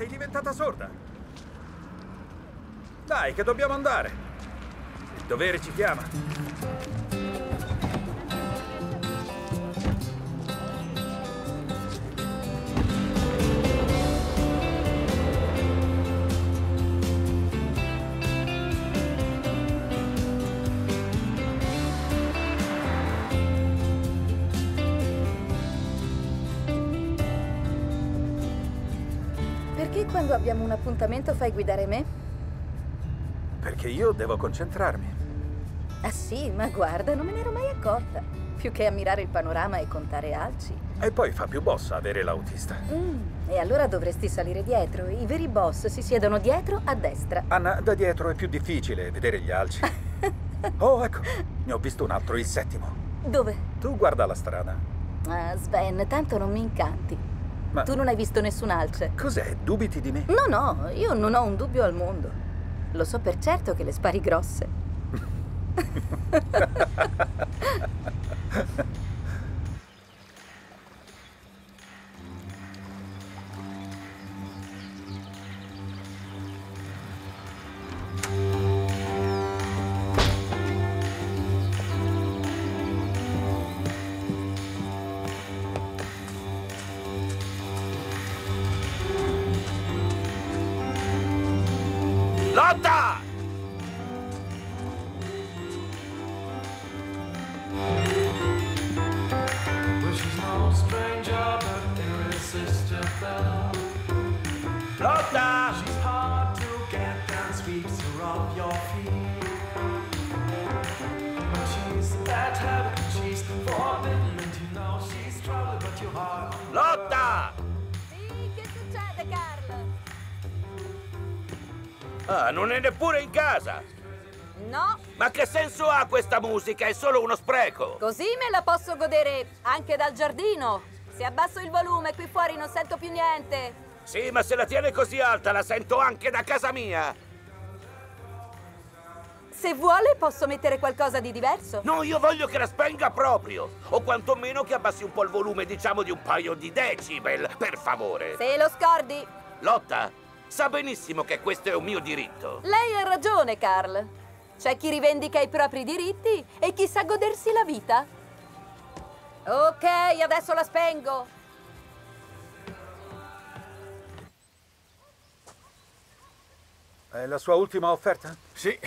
Sei diventata sorda. Dai, che dobbiamo andare. Il dovere ci chiama. Fai guidare me? Perché io devo concentrarmi. Ah sì, ma guarda, non me ne ero mai accorta. Più che ammirare il panorama e contare alci. E poi fa più boss avere l'autista. Mm, e allora dovresti salire dietro. I veri boss si siedono dietro a destra. Anna, da dietro è più difficile vedere gli alci. oh, ecco, ne ho visto un altro, il settimo. Dove? Tu guarda la strada. Ah, Sven, tanto non mi incanti. Ma Tu non hai visto nessun alce. cos'è? Dubiti di me? No, no, io non ho un dubbio al mondo. Lo so per certo che le spari grosse. Lotta! She's hard to get and sweeps her off your feet. She's that heaven, she's forbidden, and you know she's trouble, but your heart. Lotta! Sì, che succede, Carl? Ah, non è neppure in casa! No, Ma che senso ha questa musica? È solo uno spreco! così me la posso godere anche dal giardino. Se abbasso il volume qui fuori non sento più niente. Sì, ma se la tiene così alta la sento anche da casa mia! Se vuole posso mettere qualcosa di diverso. No, io voglio che la spenga proprio! O quantomeno che abbassi un po' il volume, diciamo di un paio di decibel, per favore! Se lo scordi. Lotta, sa benissimo che questo è un mio diritto. Lei ha ragione, Carl. C'è chi rivendica i propri diritti e chi sa godersi la vita. Ok, adesso la spengo. È la sua ultima offerta? Sì.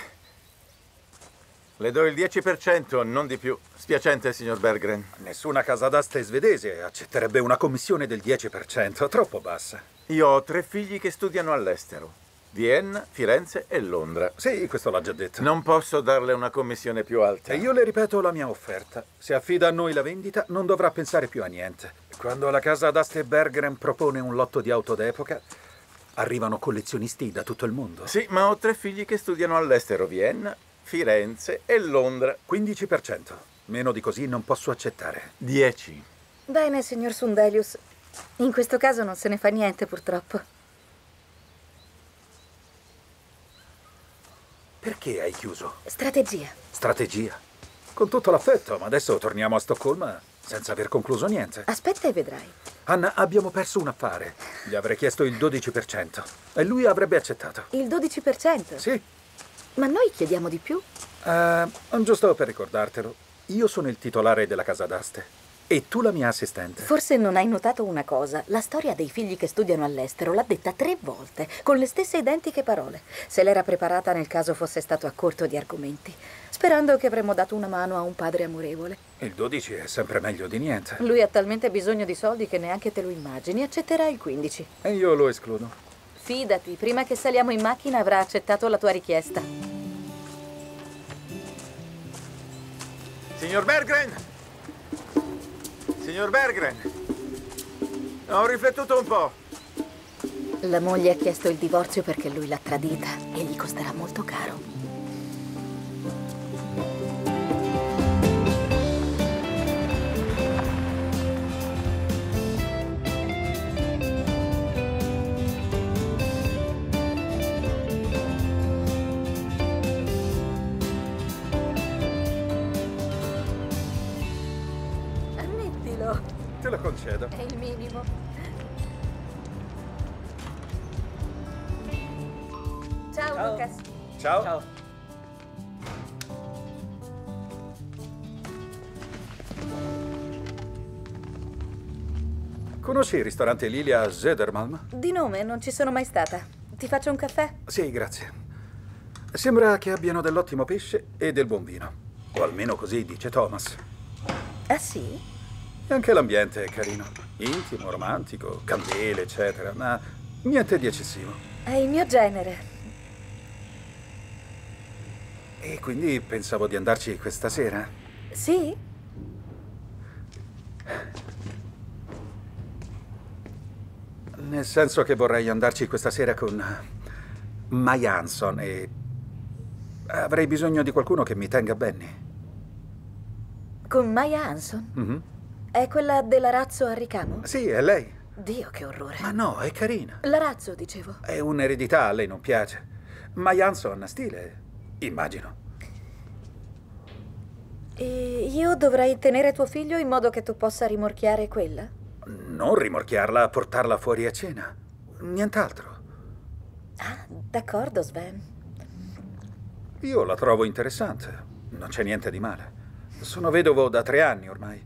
Le do il 10%, non di più. Spiacente, signor Berggren. Nessuna casa d'aste svedese accetterebbe una commissione del 10%, troppo bassa. Io ho tre figli che studiano all'estero. Vienna, Firenze e Londra. Sì, questo l'ha già detto. Non posso darle una commissione più alta. E io le ripeto la mia offerta. Se affida a noi la vendita, non dovrà pensare più a niente. Quando la casa d'aste Berggren propone un lotto di auto d'epoca, arrivano collezionisti da tutto il mondo. Sì, ma ho tre figli che studiano all'estero. Vienna, Firenze e Londra. 15%. Meno di così non posso accettare. 10. Bene, signor Sundelius. In questo caso non se ne fa niente, purtroppo. Perché hai chiuso? Strategia. Strategia. Con tutto l'affetto, ma adesso torniamo a Stoccolma senza aver concluso niente. Aspetta e vedrai. Anna, abbiamo perso un affare. Gli avrei chiesto il 12% e lui avrebbe accettato. Il 12%? Sì. Ma noi chiediamo di più? Eh, giusto per ricordartelo, io sono il titolare della casa d'aste e tu la mia assistente. Forse non hai notato una cosa. La storia dei figli che studiano all'estero l'ha detta tre volte, con le stesse identiche parole. Se l'era preparata nel caso fosse stato a corto di argomenti, sperando che avremmo dato una mano a un padre amorevole. Il 12 è sempre meglio di niente. Lui ha talmente bisogno di soldi che neanche te lo immagini. Accetterà il 15. E io lo escludo. Fidati, prima che saliamo in macchina avrà accettato la tua richiesta. Signor Berggren! Signor Berggren! Ho riflettuto un po'. La moglie ha chiesto il divorzio perché lui l'ha tradita e gli costerà molto caro. Ciao. Ciao. Conosci il ristorante Lilia a Södermalm? Di nome non ci sono mai stata. Ti faccio un caffè? Sì, grazie. Sembra che abbiano dell'ottimo pesce e del buon vino. O almeno così dice Thomas. Ah sì? E anche l'ambiente è carino. Intimo, romantico, candele, eccetera. Ma niente di eccessivo. È il mio genere. E quindi pensavo di andarci questa sera. Sì? Nel senso che vorrei andarci questa sera con Mai Hanson e avrei bisogno di qualcuno che mi tenga Benny. Con Maya Hanson? Mhm. È quella dell'arazzo a ricamo? Sì, è lei. Dio, che orrore. Ma no, è carina. L'arazzo, dicevo. È un'eredità, a lei non piace. Mai Hanson ha stile, immagino. E io dovrei tenere tuo figlio in modo che tu possa rimorchiare quella? Non rimorchiarla, portarla fuori a cena. Nient'altro. Ah, d'accordo, Sven. Io la trovo interessante. Non c'è niente di male. Sono vedovo da tre anni ormai.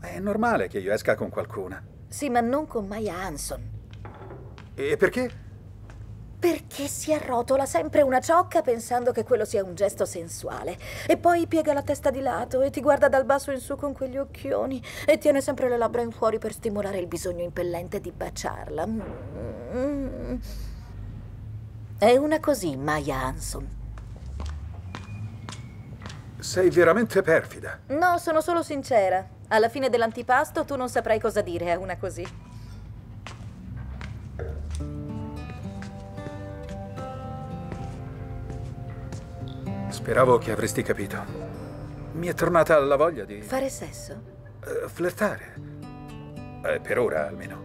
È normale che io esca con qualcuna. Sì, ma non con Maya Hanson. E perché? Perché si arrotola sempre una ciocca pensando che quello sia un gesto sensuale. E poi piega la testa di lato e ti guarda dal basso in su con quegli occhioni e tiene sempre le labbra in fuori per stimolare il bisogno impellente di baciarla. Mm. È una così, Maya Hanson. Sei veramente perfida. No, sono solo sincera. Alla fine dell'antipasto tu non saprai cosa dire a una così. Speravo che avresti capito. Mi è tornata la voglia di Fare sesso? eh, flirtare. Eh, per ora almeno.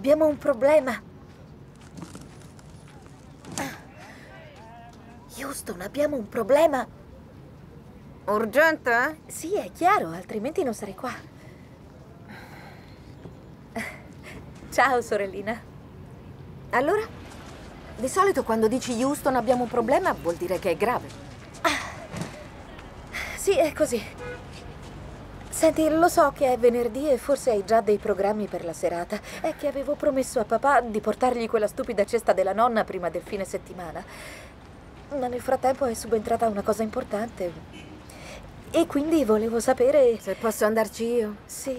Abbiamo un problema. Houston, abbiamo un problema. Urgente? Sì, è chiaro, altrimenti non sarei qua. Ciao, sorellina. Allora? Di solito quando dici Houston abbiamo un problema vuol dire che è grave. Sì, è così. Senti, lo so che è venerdì e forse hai già dei programmi per la serata. È che avevo promesso a papà di portargli quella stupida cesta della nonna prima del fine settimana. Ma nel frattempo è subentrata una cosa importante. E quindi volevo sapere... Se posso andarci io? Sì.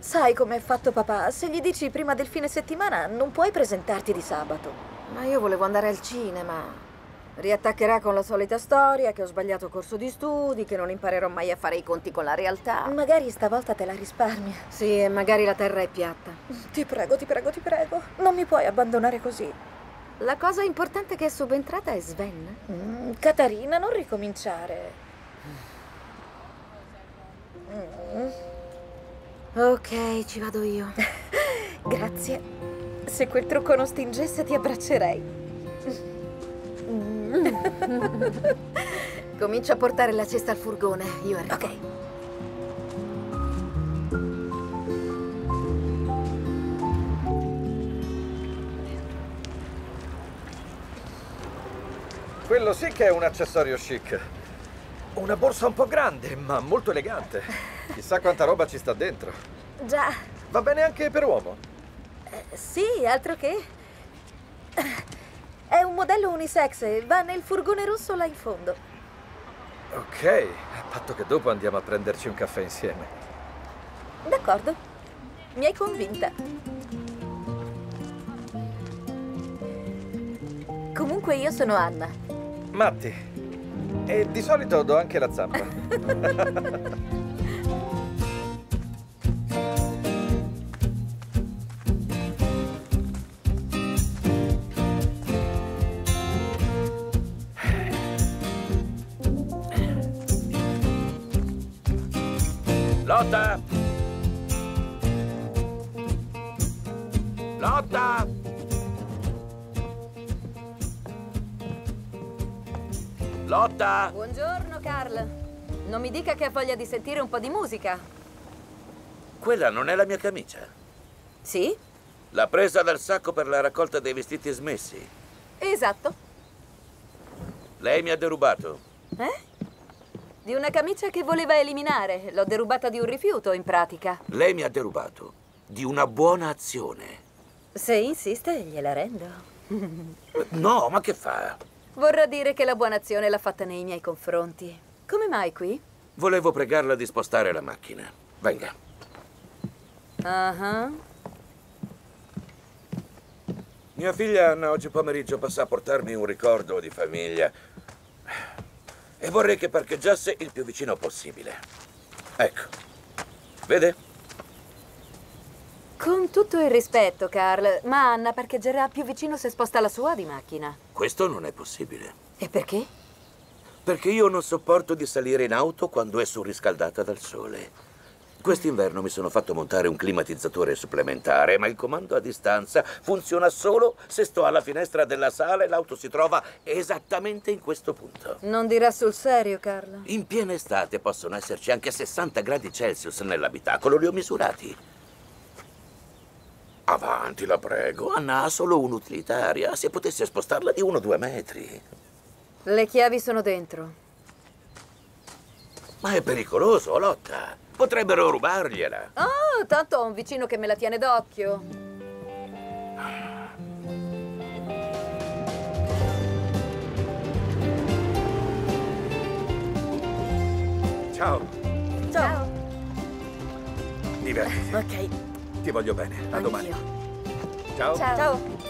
Sai com'è fatto papà? Se gli dici prima del fine settimana non puoi presentarti di sabato. Ma io volevo andare al cinema. Riattaccherà con la solita storia che ho sbagliato corso di studi, che non imparerò mai a fare i conti con la realtà. Magari stavolta te la risparmia. Sì, e magari la terra è piatta. Ti prego, ti prego, ti prego. Non mi puoi abbandonare così. La cosa importante che è subentrata è Sven. Mm, Catarina, non ricominciare. Ok, ci vado io. Grazie. Se quel trucco non stingesse ti abbraccerei. Comincio a portare la cesta al furgone. Io arrivo. Ok. Quello sì che è un accessorio chic. Una borsa un po' grande, ma molto elegante. Chissà quanta roba ci sta dentro. Già. Va bene anche per uomo. Sì, altro che. È un modello unisex e va nel furgone rosso là in fondo. Ok, a patto che dopo andiamo a prenderci un caffè insieme. D'accordo. Mi hai convinta. Comunque io sono Anna. Matti. E di solito do anche la zampa. Lotta! Lotta! Lotta! Buongiorno, Carl. Non mi dica che ha voglia di sentire un po' di musica. Quella non è la mia camicia. Sì? L'ha presa dal sacco per la raccolta dei vestiti smessi. Esatto. Lei mi ha derubato. Eh? Di una camicia che voleva eliminare. L'ho derubata di un rifiuto, in pratica. Lei mi ha derubato di una buona azione. Se insiste, gliela rendo. No, ma che fa? Vorrà dire che la buona azione l'ha fatta nei miei confronti. Come mai qui? Volevo pregarla di spostare la macchina. Venga. Ah. Mia figlia Anna oggi pomeriggio passa a portarmi un ricordo di famiglia. E vorrei che parcheggiasse il più vicino possibile. Ecco. Vede? Con tutto il rispetto, Carl, ma Anna parcheggerà più vicino se sposta la sua di macchina. Questo non è possibile. E perché? Perché io non sopporto di salire in auto quando è surriscaldata dal sole. Quest'inverno mi sono fatto montare un climatizzatore supplementare, ma il comando a distanza funziona solo se sto alla finestra della sala e l'auto si trova esattamente in questo punto. Non dirà sul serio, Carl. In piena estate possono esserci anche 60 gradi Celsius nell'abitacolo, li ho misurati. Avanti, la prego. Anna ha solo un'utilitaria. Se potesse spostarla di uno o due metri. Le chiavi sono dentro. Ma è pericoloso, Lotta. Potrebbero rubargliela. Oh, tanto ho un vicino che me la tiene d'occhio. Ciao, Ciao. divertiti. Ok. Ti voglio bene. A domani. Anch'io. Ciao. Ciao.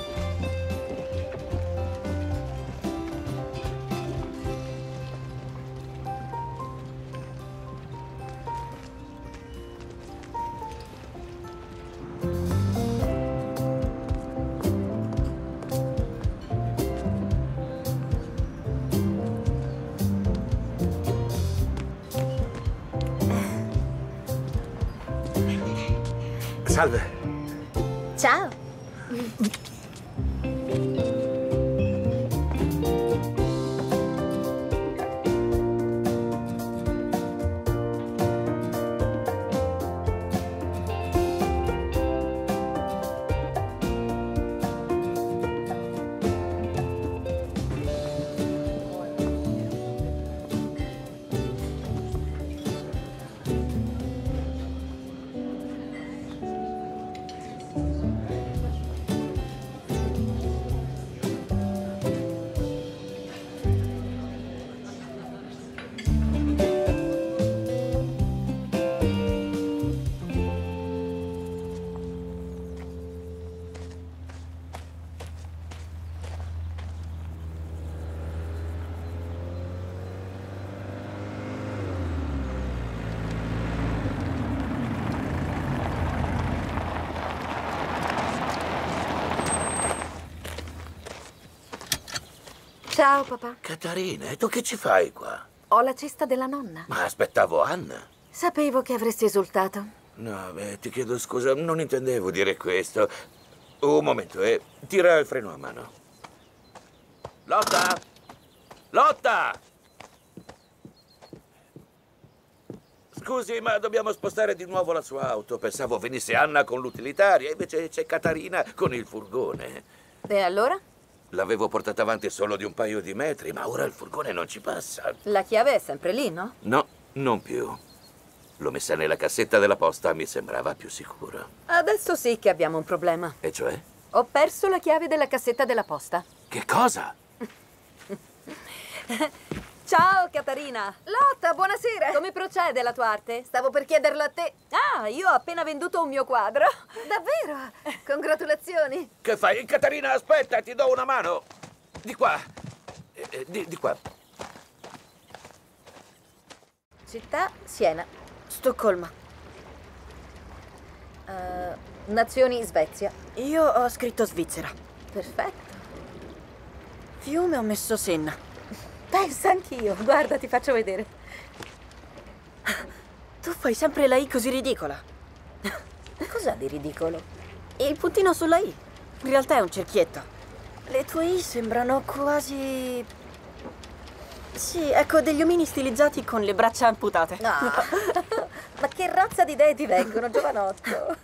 Salve. Ciao. Ciao, papà. Catarina, e tu che ci fai qua? Ho la cesta della nonna. Ma aspettavo Anna. Sapevo che avresti esultato. No, beh, ti chiedo scusa, non intendevo dire questo. Un momento, eh. Tira il freno a mano. Lotta! Lotta! Scusi, ma dobbiamo spostare di nuovo la sua auto. Pensavo venisse Anna con l'utilitaria, invece c'è Catarina con il furgone. E allora? L'avevo portata avanti solo di un paio di metri, ma ora il furgone non ci passa. La chiave è sempre lì, no? No, non più. L'ho messa nella cassetta della posta, mi sembrava più sicuro. Adesso sì che abbiamo un problema. E cioè? Ho perso la chiave della cassetta della posta. Che cosa? Ciao, Catarina. Lotta, buonasera. Come procede la tua arte? Stavo per chiederlo a te. Ah, io ho appena venduto un mio quadro. Davvero? Congratulazioni. Che fai? Catarina, aspetta, ti do una mano. Di qua. Eh, eh, di, di qua. Città Siena. Stoccolma. Eh, nazioni Svezia. Io ho scritto Svizzera. Perfetto. Fiume ho messo Senna. Pensa anch'io. Guarda, ti faccio vedere. Tu fai sempre la I così ridicola. Cos'ha di ridicolo? Il puntino sulla I. In realtà è un cerchietto. Le tue I sembrano quasi... Sì, ecco, degli omini stilizzati con le braccia amputate. No. Ma che razza di idee ti vengono, giovanotto?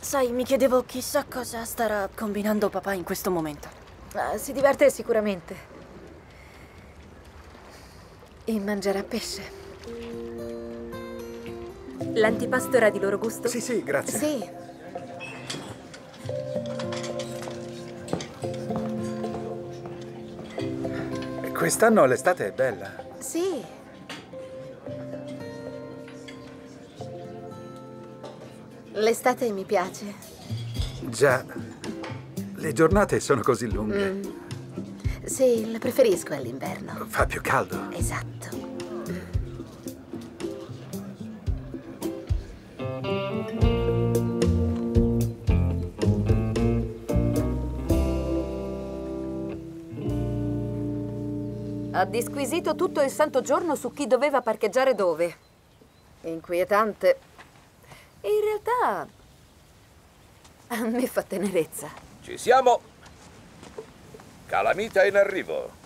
Sai, mi chiedevo chissà cosa starà combinando papà in questo momento. Ah, si diverte sicuramente. E mangerà pesce. L'antipasto era di loro gusto? Sì, sì, grazie. Sì. Quest'anno l'estate è bella. Sì. L'estate mi piace. Già, le giornate sono così lunghe. Mm. Sì, la preferisco all'inverno. Fa più caldo. Esatto. Ha disquisito tutto il santo giorno su chi doveva parcheggiare dove. Inquietante. In realtà... A me fa tenerezza. Ci siamo. Calamita in arrivo.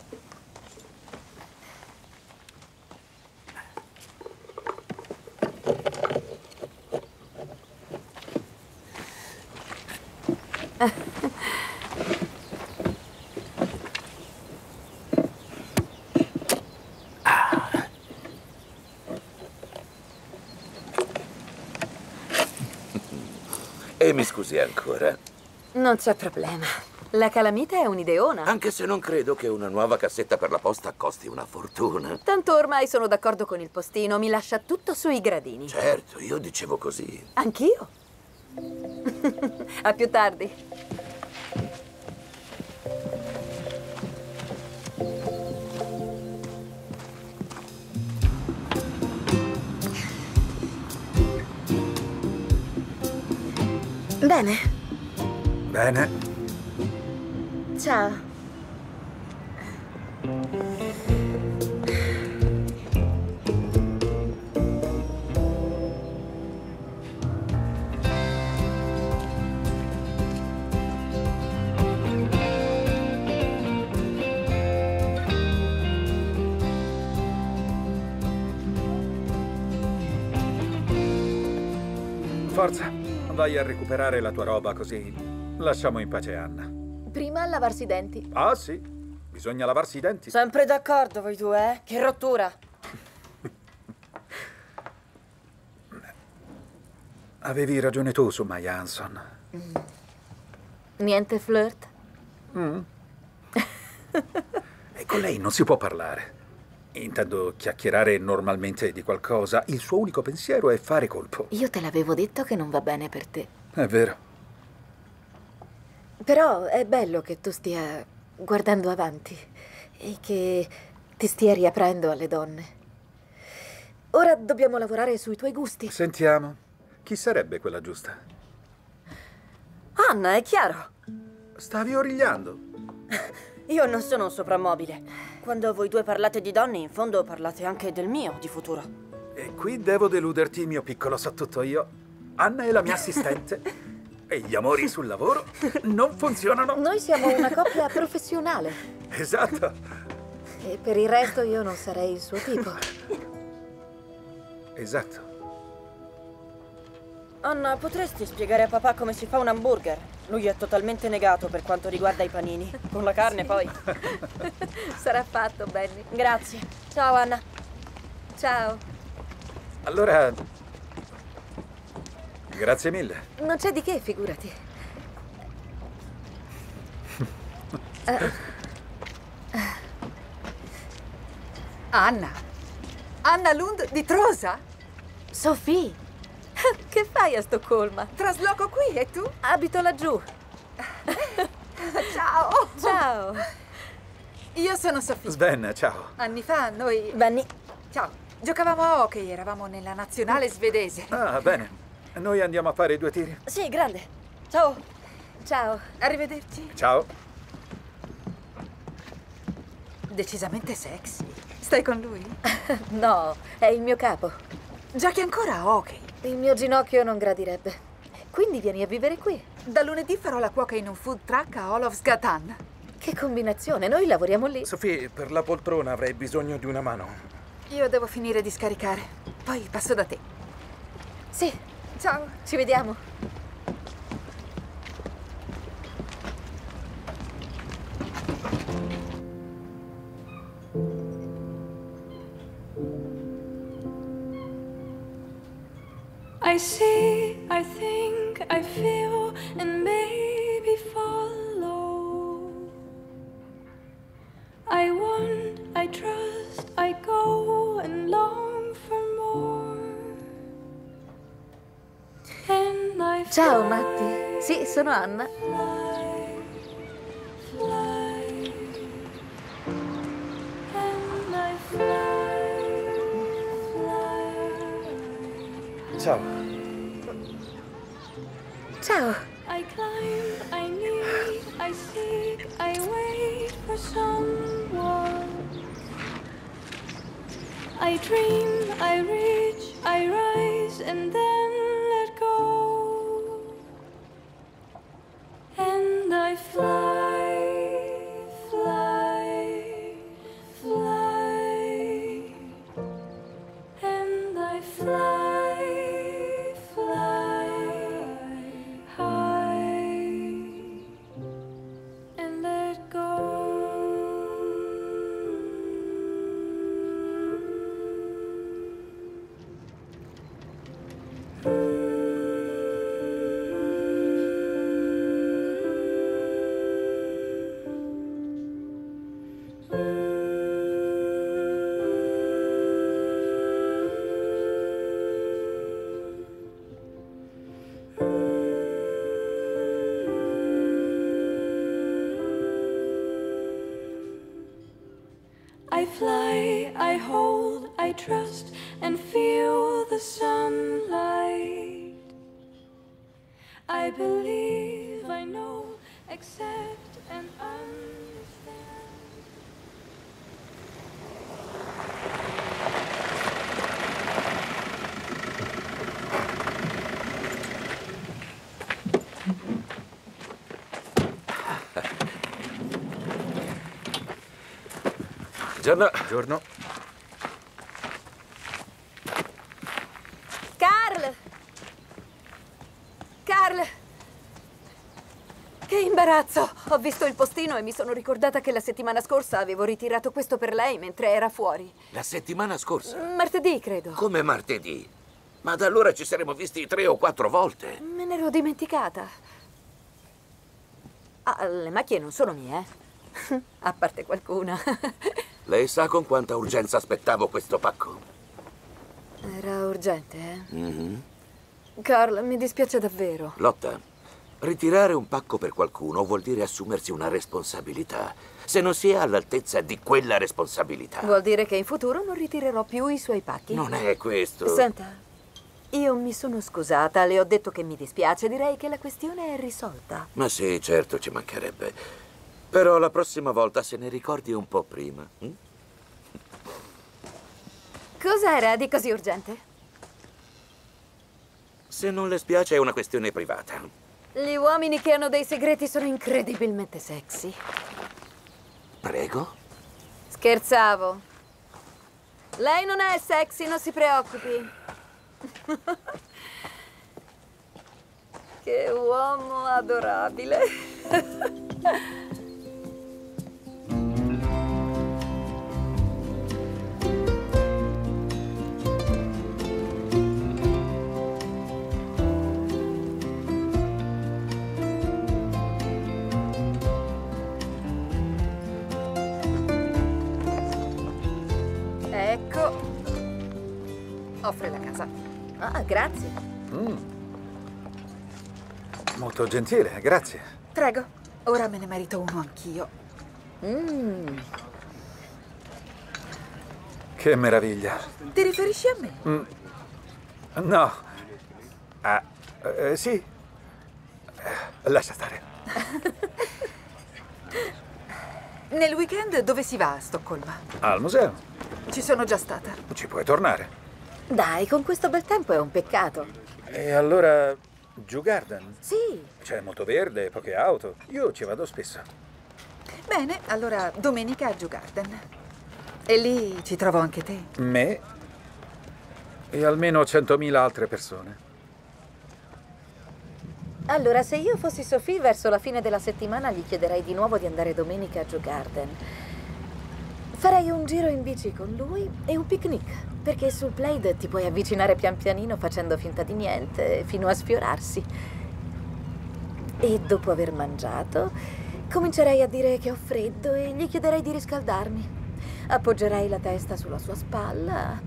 E mi scusi ancora, Non c'è problema. La calamita è un'ideona. anche se non credo che una nuova cassetta per la posta costi una fortuna. Tanto ormai sono d'accordo con il postino, mi lascia tutto sui gradini. Certo, io dicevo così. Anch'io. A più tardi. Bene. Bene. Ciao. Forza, vai a recuperare la tua roba così lasciamo in pace Anna. Prima a lavarsi i denti. Ah sì, bisogna lavarsi i denti. Sempre d'accordo voi due, eh? Che rottura. Avevi ragione tu su Maya Hanson. Niente flirt? E con lei non si può parlare. Intendo chiacchierare normalmente di qualcosa. Il suo unico pensiero è fare colpo. Io te l'avevo detto che non va bene per te. È vero. Però è bello che tu stia guardando avanti e che ti stia riaprendo alle donne. Ora dobbiamo lavorare sui tuoi gusti. Sentiamo. Chi sarebbe quella giusta? Anna, è chiaro. Stavi origliando. Io non sono un soprammobile. Quando voi due parlate di donne, in fondo parlate anche del mio di futuro. E qui devo deluderti, mio piccolo sottottoio. Anna è la mia assistente. e gli amori sul lavoro non funzionano. Noi siamo una coppia professionale Esatto. e per il resto io non sarei il suo tipo. Esatto. Anna, potresti spiegare a papà come si fa un hamburger? Lui è totalmente negato per quanto riguarda i panini. Con la carne, poi. Sarà fatto, Benny. Grazie. Ciao, Anna. Ciao. Allora... Grazie mille. Non c'è di che, figurati. Anna. Anna Lund di Trosa? Sophie, Che fai a Stoccolma? Trasloco qui e tu? abito laggiù. Ciao. Ciao. Io sono Sofia. Sven, ciao. Anni fa noi... Benny. Ciao. Giocavamo a hockey, eravamo nella nazionale svedese. Ah, bene. Noi andiamo a fare due tiri. Sì, grande. Ciao. Ciao. Arrivederci. Ciao. Decisamente sexy. Stai con lui? No, è il mio capo. Giochi ancora? Ok. Il mio ginocchio non gradirebbe. Quindi vieni a vivere qui. Da lunedì farò la cuoca in un food truck a Olof's Gatan. Che combinazione, noi lavoriamo lì. Sofì, per la poltrona avrei bisogno di una mano. Io devo finire di scaricare. Poi passo da te. Sì, Ciao. ci vediamo. I see, I think, I feel, and maybe follow. I want, I trust, I go and long for more. And I Ciao Matti. Sì, sono Anna. fly, fly. And I fly, fly. Ciao. Ciao. I climb, I need, I seek, I wait for someone. I dream, I reach, I rise, and then Giorno. Buongiorno. Carl! Carl! Che imbarazzo! Ho visto il postino e mi sono ricordata che la settimana scorsa avevo ritirato questo per lei mentre era fuori. La settimana scorsa? Martedì, credo. Come martedì? Ma da allora ci saremmo visti tre o quattro volte. Me ne ero dimenticata. Ah, le macchie non sono mie, eh? A parte qualcuna. Lei sa con quanta urgenza aspettavo questo pacco? Era urgente, eh? Mhm. Carl, mi dispiace davvero. Lotta, ritirare un pacco per qualcuno vuol dire assumersi una responsabilità. Se non si è all'altezza di quella responsabilità. Vuol dire che in futuro non ritirerò più i suoi pacchi? Non è questo. Senta, io mi sono scusata, le ho detto che mi dispiace, direi che la questione è risolta. Ma sì, certo, ci mancherebbe. Però la prossima volta se ne ricordi un po' prima. hm? Cos'era di così urgente? Se non le spiace è una questione privata. Gli uomini che hanno dei segreti sono incredibilmente sexy. Prego? Scherzavo. Lei non è sexy, non si preoccupi. che uomo adorabile. grazie. Mm. Molto gentile, grazie. Prego. Ora me ne merito uno anch'io. Mm. Che meraviglia. Ti riferisci a me? Mm. No. Ah, eh, sì. Eh, Lascia stare. Nel weekend dove si va a Stoccolma? Al museo. Ci sono già stata. Ci puoi tornare. Dai, con questo bel tempo è un peccato. E allora, Jew Garden? Sì, C'è molto verde, poche auto. Io ci vado spesso. Bene, allora domenica a Jew Garden. E lì ci trovo anche te. Me e almeno 100.000 altre persone. Allora, se io fossi Sophie, verso la fine della settimana gli chiederei di nuovo di andare domenica a Joe Garden. Farei un giro in bici con lui e un picnic, perché sul Plaid ti puoi avvicinare pian pianino facendo finta di niente, fino a sfiorarsi. E dopo aver mangiato, comincerei a dire che ho freddo e gli chiederei di riscaldarmi. Appoggerei la testa sulla sua spalla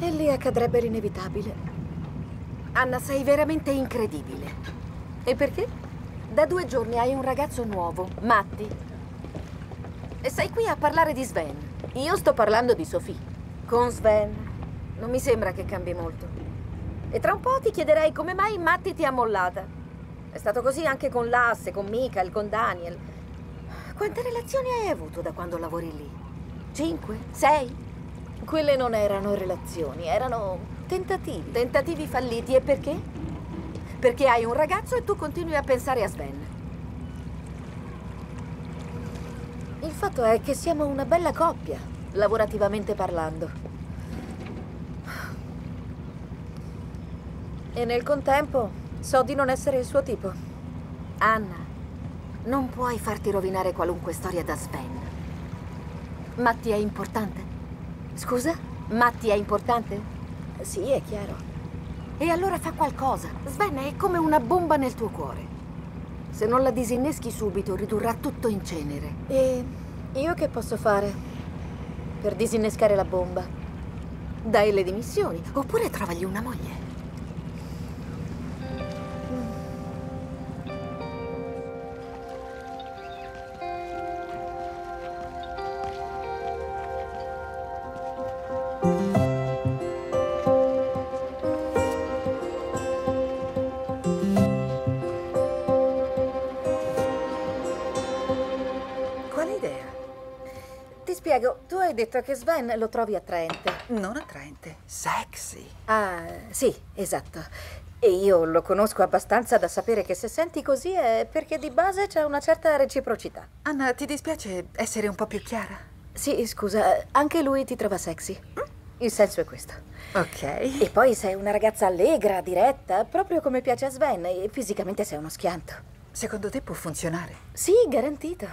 e lì accadrebbe l'inevitabile. Anna, sei veramente incredibile. E perché? Da due giorni hai un ragazzo nuovo, Matti. E sei qui a parlare di Sven. Io sto parlando di Sophie. Con Sven. Non mi sembra che cambi molto. E tra un po' ti chiederei come mai Matti ti ha mollata. È stato così anche con Lasse, con Michael, con Daniel. Quante relazioni hai avuto da quando lavori lì? Cinque? Sei? Quelle non erano relazioni, erano tentativi. Tentativi falliti e perché? Perché hai un ragazzo e tu continui a pensare a Sven. Il fatto è che siamo una bella coppia, lavorativamente parlando. E nel contempo so di non essere il suo tipo. Anna, non puoi farti rovinare qualunque storia da Sven. Matti è importante? Scusa? Matti è importante? Sì, è chiaro. E allora fa qualcosa. Sven è come una bomba nel tuo cuore. Se non la disinneschi subito, ridurrà tutto in cenere. E io che posso fare per disinnescare la bomba? Dai le dimissioni, oppure trovagli una moglie. Detto che Sven lo trovi attraente. Non attraente, sexy. Ah, sì, esatto. E io lo conosco abbastanza da sapere che se senti così è perché di base c'è una certa reciprocità. Anna, ti dispiace essere un po' più chiara? Sì, scusa, anche lui ti trova sexy. Il senso è questo. Ok. E poi sei una ragazza allegra, diretta, proprio come piace a Sven, e fisicamente sei uno schianto. Secondo te può funzionare? Sì, garantito.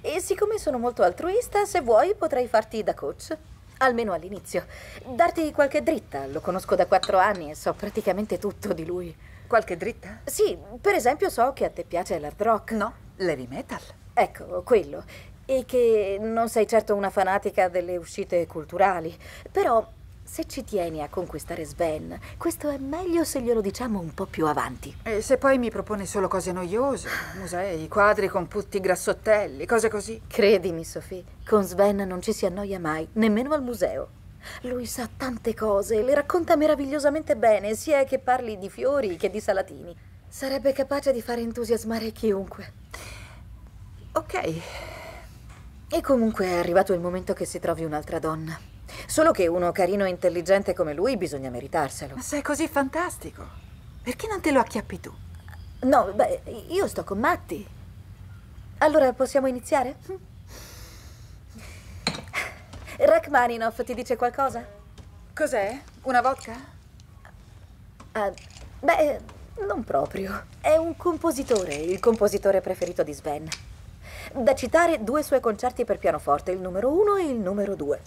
E siccome sono molto altruista, se vuoi potrei farti da coach. Almeno all'inizio. Darti qualche dritta. Lo conosco da quattro anni e so praticamente tutto di lui. Qualche dritta? Sì, per esempio so che a te piace l'hard rock. No, l'heavy metal. Ecco, quello. E che non sei certo una fanatica delle uscite culturali. Però, se ci tieni a conquistare Sven, questo è meglio se glielo diciamo un po' più avanti. E se poi mi propone solo cose noiose, musei, quadri con putti grassottelli, cose così. Credimi, Sophie, con Sven non ci si annoia mai, nemmeno al museo. Lui sa tante cose, le racconta meravigliosamente bene, sia che parli di fiori che di salatini. Sarebbe capace di fare entusiasmare chiunque. Ok. E comunque è arrivato il momento che si trovi un'altra donna. Solo che uno carino e intelligente come lui bisogna meritarselo. Ma sei così fantastico. Perché non te lo acchiappi tu? No, beh, io sto con Matti. Allora possiamo iniziare? Rachmaninoff ti dice qualcosa? Cos'è? Una vodka? Ah, beh, non proprio. È un compositore, il compositore preferito di Sven. Da citare due suoi concerti per pianoforte, il numero uno e il numero due.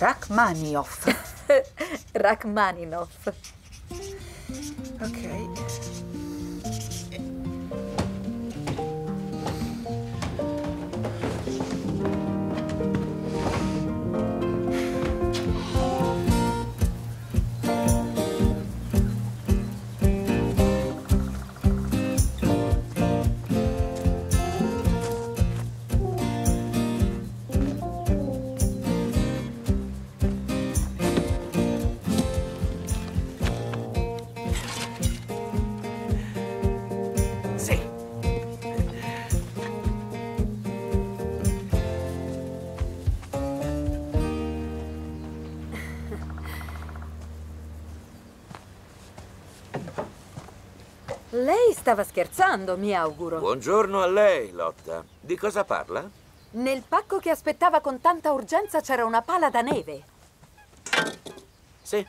Rachmaninoff. Rachmaninoff. ok. Stava scherzando, mi auguro. Buongiorno a lei, Lotta. Di cosa parla? Nel pacco che aspettava con tanta urgenza c'era una pala da neve. Sì.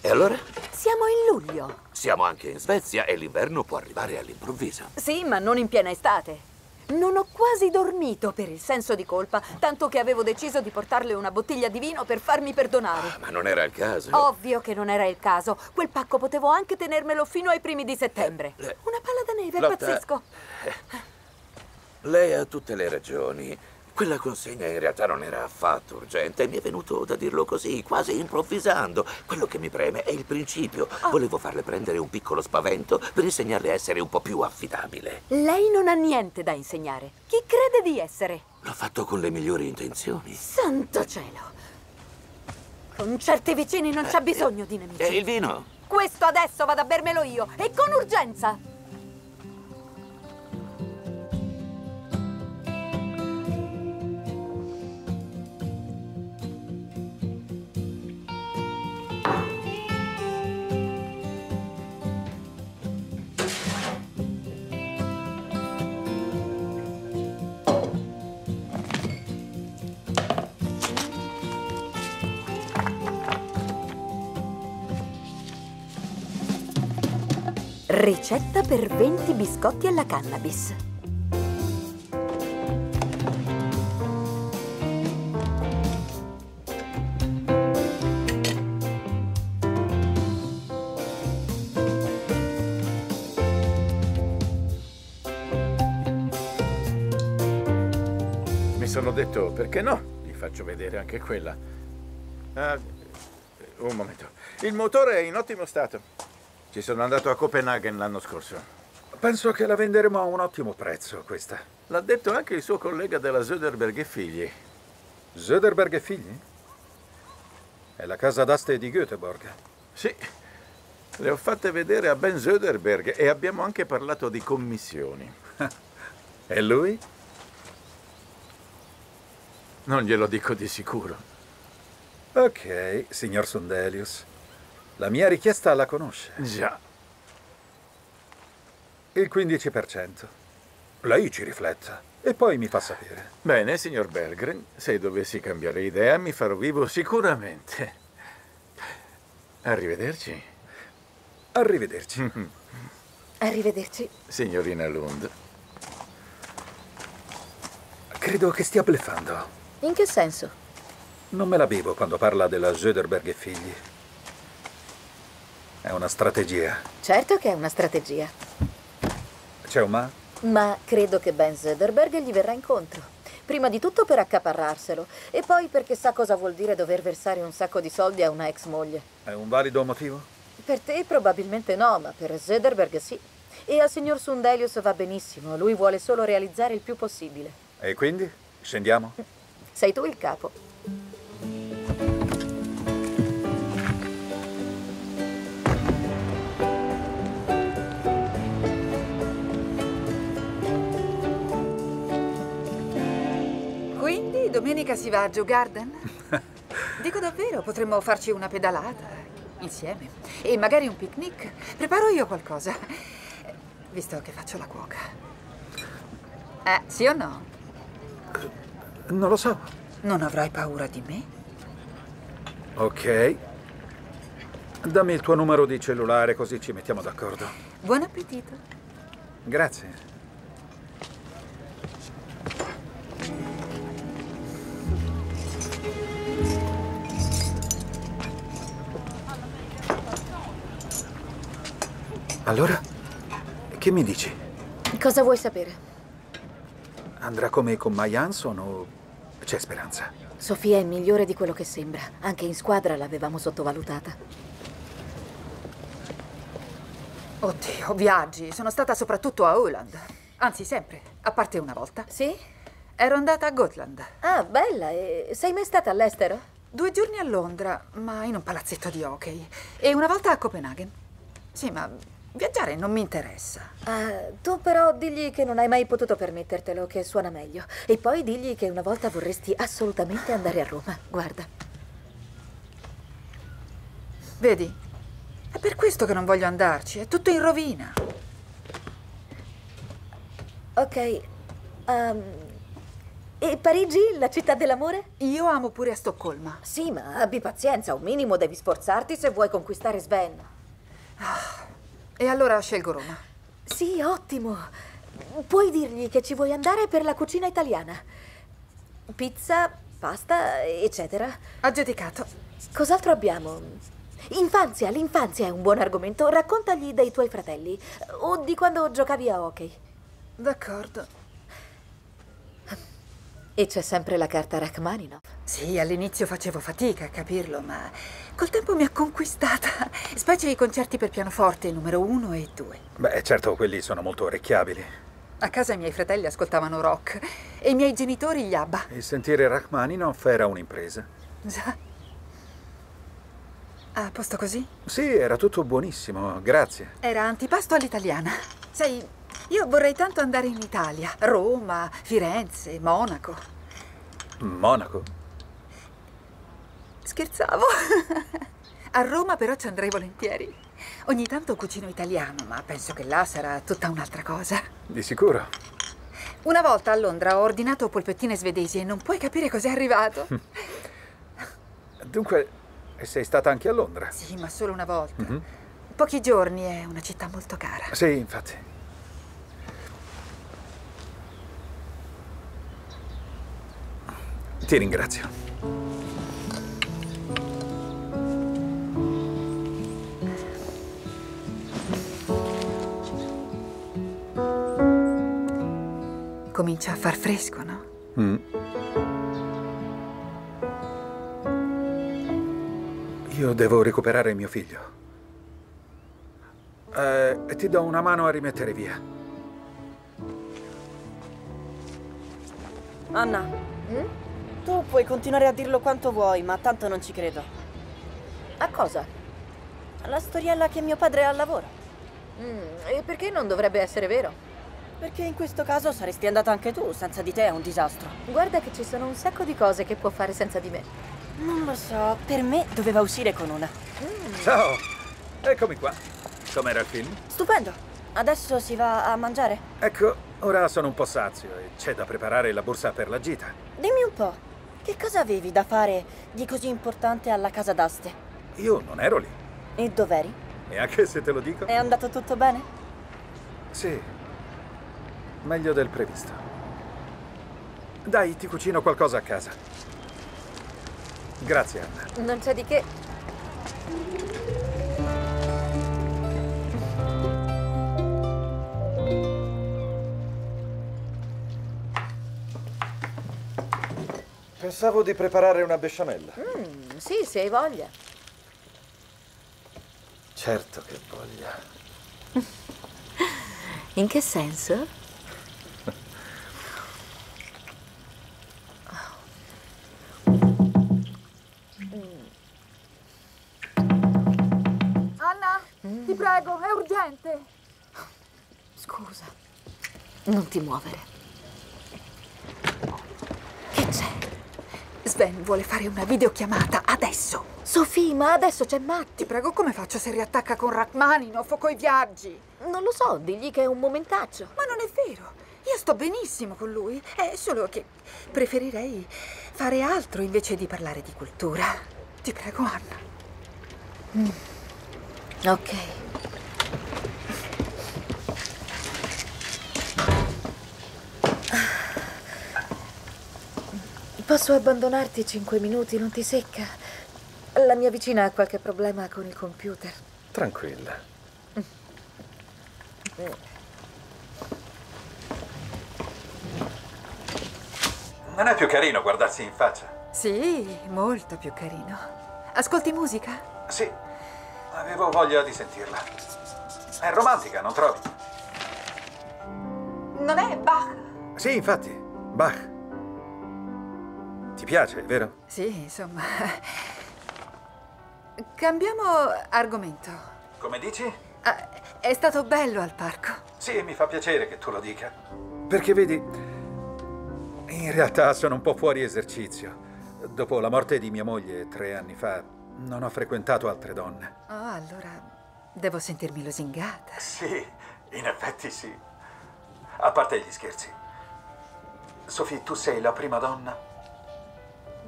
E allora? Siamo in luglio. Siamo anche in Svezia e l'inverno può arrivare all'improvviso. Sì, ma non in piena estate. Non ho quasi dormito per il senso di colpa, tanto che avevo deciso di portarle una bottiglia di vino per farmi perdonare. Ma non era il caso. Ovvio che non era il caso. Quel pacco potevo anche tenermelo fino ai primi di settembre. Eh, eh, Una palla da neve, è Lotta, pazzesco. Lei ha tutte le ragioni. Quella consegna in realtà non era affatto urgente. Mi è venuto da dirlo così, quasi improvvisando. Quello che mi preme è il principio. Volevo farle prendere un piccolo spavento per insegnarle a essere un po' più affidabile. Lei non ha niente da insegnare. Chi crede di essere? L'ho fatto con le migliori intenzioni. Santo cielo. Con certi vicini non c'è bisogno di nemici. E il vino? Questo adesso vado a bermelo io e con urgenza. Ricetta per 20 biscotti alla cannabis. Mi sono detto, perché no? Gli faccio vedere anche quella. Ah, un momento. Il motore è in ottimo stato. Ci sono andato a Copenaghen l'anno scorso. Penso che la venderemo a un ottimo prezzo, questa. L'ha detto anche il suo collega della Söderberg e figli. Söderberg e figli? È la casa d'aste di Göteborg. Sì, le ho fatte vedere a Ben Söderberg e abbiamo anche parlato di commissioni. E lui? Non glielo dico di sicuro. Ok, signor Sundelius. La mia richiesta la conosce. Già. Il 15%. Lei ci rifletta e poi mi fa sapere. Bene, signor Berggren, se dovessi cambiare idea mi farò vivo sicuramente. Arrivederci. Arrivederci. Arrivederci. Signorina Lund. Credo che stia bleffando. In che senso? Non me la bevo quando parla della Söderberg e figli. È una strategia. Certo che è una strategia. C'è un ma? Ma credo che Ben Söderberg gli verrà incontro. Prima di tutto per accaparrarselo e poi perché sa cosa vuol dire dover versare un sacco di soldi a una ex moglie. È un valido motivo? Per te probabilmente no, ma per Söderberg sì. E al signor Sundelius va benissimo, lui vuole solo realizzare il più possibile. E quindi? Scendiamo? Sei tu il capo. Quindi domenica si va a Joe Garden? Dico davvero, potremmo farci una pedalata insieme e magari un picnic. Preparo io qualcosa, visto che faccio la cuoca. Eh, sì o no? Non lo so. Non avrai paura di me? Ok. Dammi il tuo numero di cellulare così ci mettiamo d'accordo. Buon appetito. Grazie. Allora, che mi dici? Cosa vuoi sapere? Andrà come con Mai Hanson o c'è speranza? Sofia è migliore di quello che sembra. Anche in squadra l'avevamo sottovalutata. Oddio, viaggi. Sono stata soprattutto a Holland. Anzi, sempre. A parte una volta. Sì? Ero andata a Gotland. Ah, bella. E sei mai stata all'estero? Due giorni a Londra, ma in un palazzetto di hockey. E una volta a Copenaghen. Sì, ma viaggiare non mi interessa. Ah, tu però digli che non hai mai potuto permettertelo, che suona meglio. E poi digli che una volta vorresti assolutamente andare a Roma. Guarda. Vedi, È per questo che non voglio andarci, è tutto in rovina. Ok. ehm, e Parigi, la città dell'amore? Io amo pure a Stoccolma. Sì, ma abbi pazienza, un minimo devi sforzarti se vuoi conquistare Sven. E allora scelgo Roma. Sì, ottimo. Puoi dirgli che ci vuoi andare per la cucina italiana. Pizza, pasta, eccetera. Aggiudicato. Cos'altro abbiamo? Infanzia, l'infanzia è un buon argomento. Raccontagli dei tuoi fratelli o di quando giocavi a hockey. D'accordo. E c'è sempre la carta Rachmaninoff. Sì, all'inizio facevo fatica a capirlo, ma col tempo mi ha conquistata. Specie i concerti per pianoforte numero uno e due. Beh, certo, quelli sono molto orecchiabili. A casa i miei fratelli ascoltavano rock e i miei genitori gli ABBA. E sentire Rachmaninoff era un'impresa. Già. A posto così? Sì, era tutto buonissimo, grazie. Era antipasto all'italiana. Sai, io vorrei tanto andare in Italia. Roma, Firenze, Monaco. Monaco? Scherzavo. A Roma però ci andrei volentieri. Ogni tanto cucino italiano, ma penso che là sarà tutta un'altra cosa. Di sicuro. Una volta a Londra ho ordinato polpettine svedesi e non puoi capire cos'è arrivato. Dunque, sei stata anche a Londra? Sì, ma solo una volta. Mhm. Pochi giorni è una città molto cara. Sì, infatti. Ti ringrazio. Comincia a far fresco, no? Mm. Io devo recuperare mio figlio. Eh, ti do una mano a rimettere via. Anna, tu puoi continuare a dirlo quanto vuoi, ma tanto non ci credo. A cosa? La storiella che mio padre ha al lavoro. Mm, e perché non dovrebbe essere vero? Perché in questo caso saresti andata anche tu, senza di te è un disastro. Guarda che ci sono un sacco di cose che può fare senza di me. Non lo so, per me doveva uscire con una. Ciao! Eccomi qua. Com'era il film? Stupendo. Adesso si va a mangiare? Ecco, ora sono un po' sazio e c'è da preparare la borsa per la gita. Dimmi un po', che cosa avevi da fare di così importante alla casa d'aste? Io non ero lì. E dov'eri? E anche se te lo dico? È andato tutto bene? Sì. Meglio del previsto. Dai, ti cucino qualcosa a casa. Grazie, Anna. Non c'è di che. Pensavo di preparare una besciamella. Mm, sì, se hai voglia. Certo che voglia. In che senso? Anna, ti prego, è urgente. Scusa. Non ti muovere. Che c'è? Sven vuole fare una videochiamata adesso. Sofì, ma adesso c'è Matti. Ti prego, come faccio se riattacca con Rachmaninoff o coi viaggi? Non lo so, digli che è un momentaccio. Ma non è vero. Io sto benissimo con lui. È solo che preferirei fare altro invece di parlare di cultura. Ti prego, Anna. Ok. Posso abbandonarti cinque minuti, non ti secca? La mia vicina ha qualche problema con il computer. Tranquilla. Non è più carino guardarsi in faccia? Sì, molto più carino. Ascolti musica? Sì, avevo voglia di sentirla. È romantica, non trovi? Non è Bach? Sì, infatti, Bach. Ti piace, vero? Sì, insomma. Cambiamo argomento. Come dici? Ah, è stato bello al parco. Sì, mi fa piacere che tu lo dica. Perché vedi, in realtà sono un po' fuori esercizio. Dopo la morte di mia moglie tre anni fa, non ho frequentato altre donne. Oh, allora Devo sentirmi lusingata. Sì, in effetti sì. A parte gli scherzi. Sophie, tu sei la prima donna,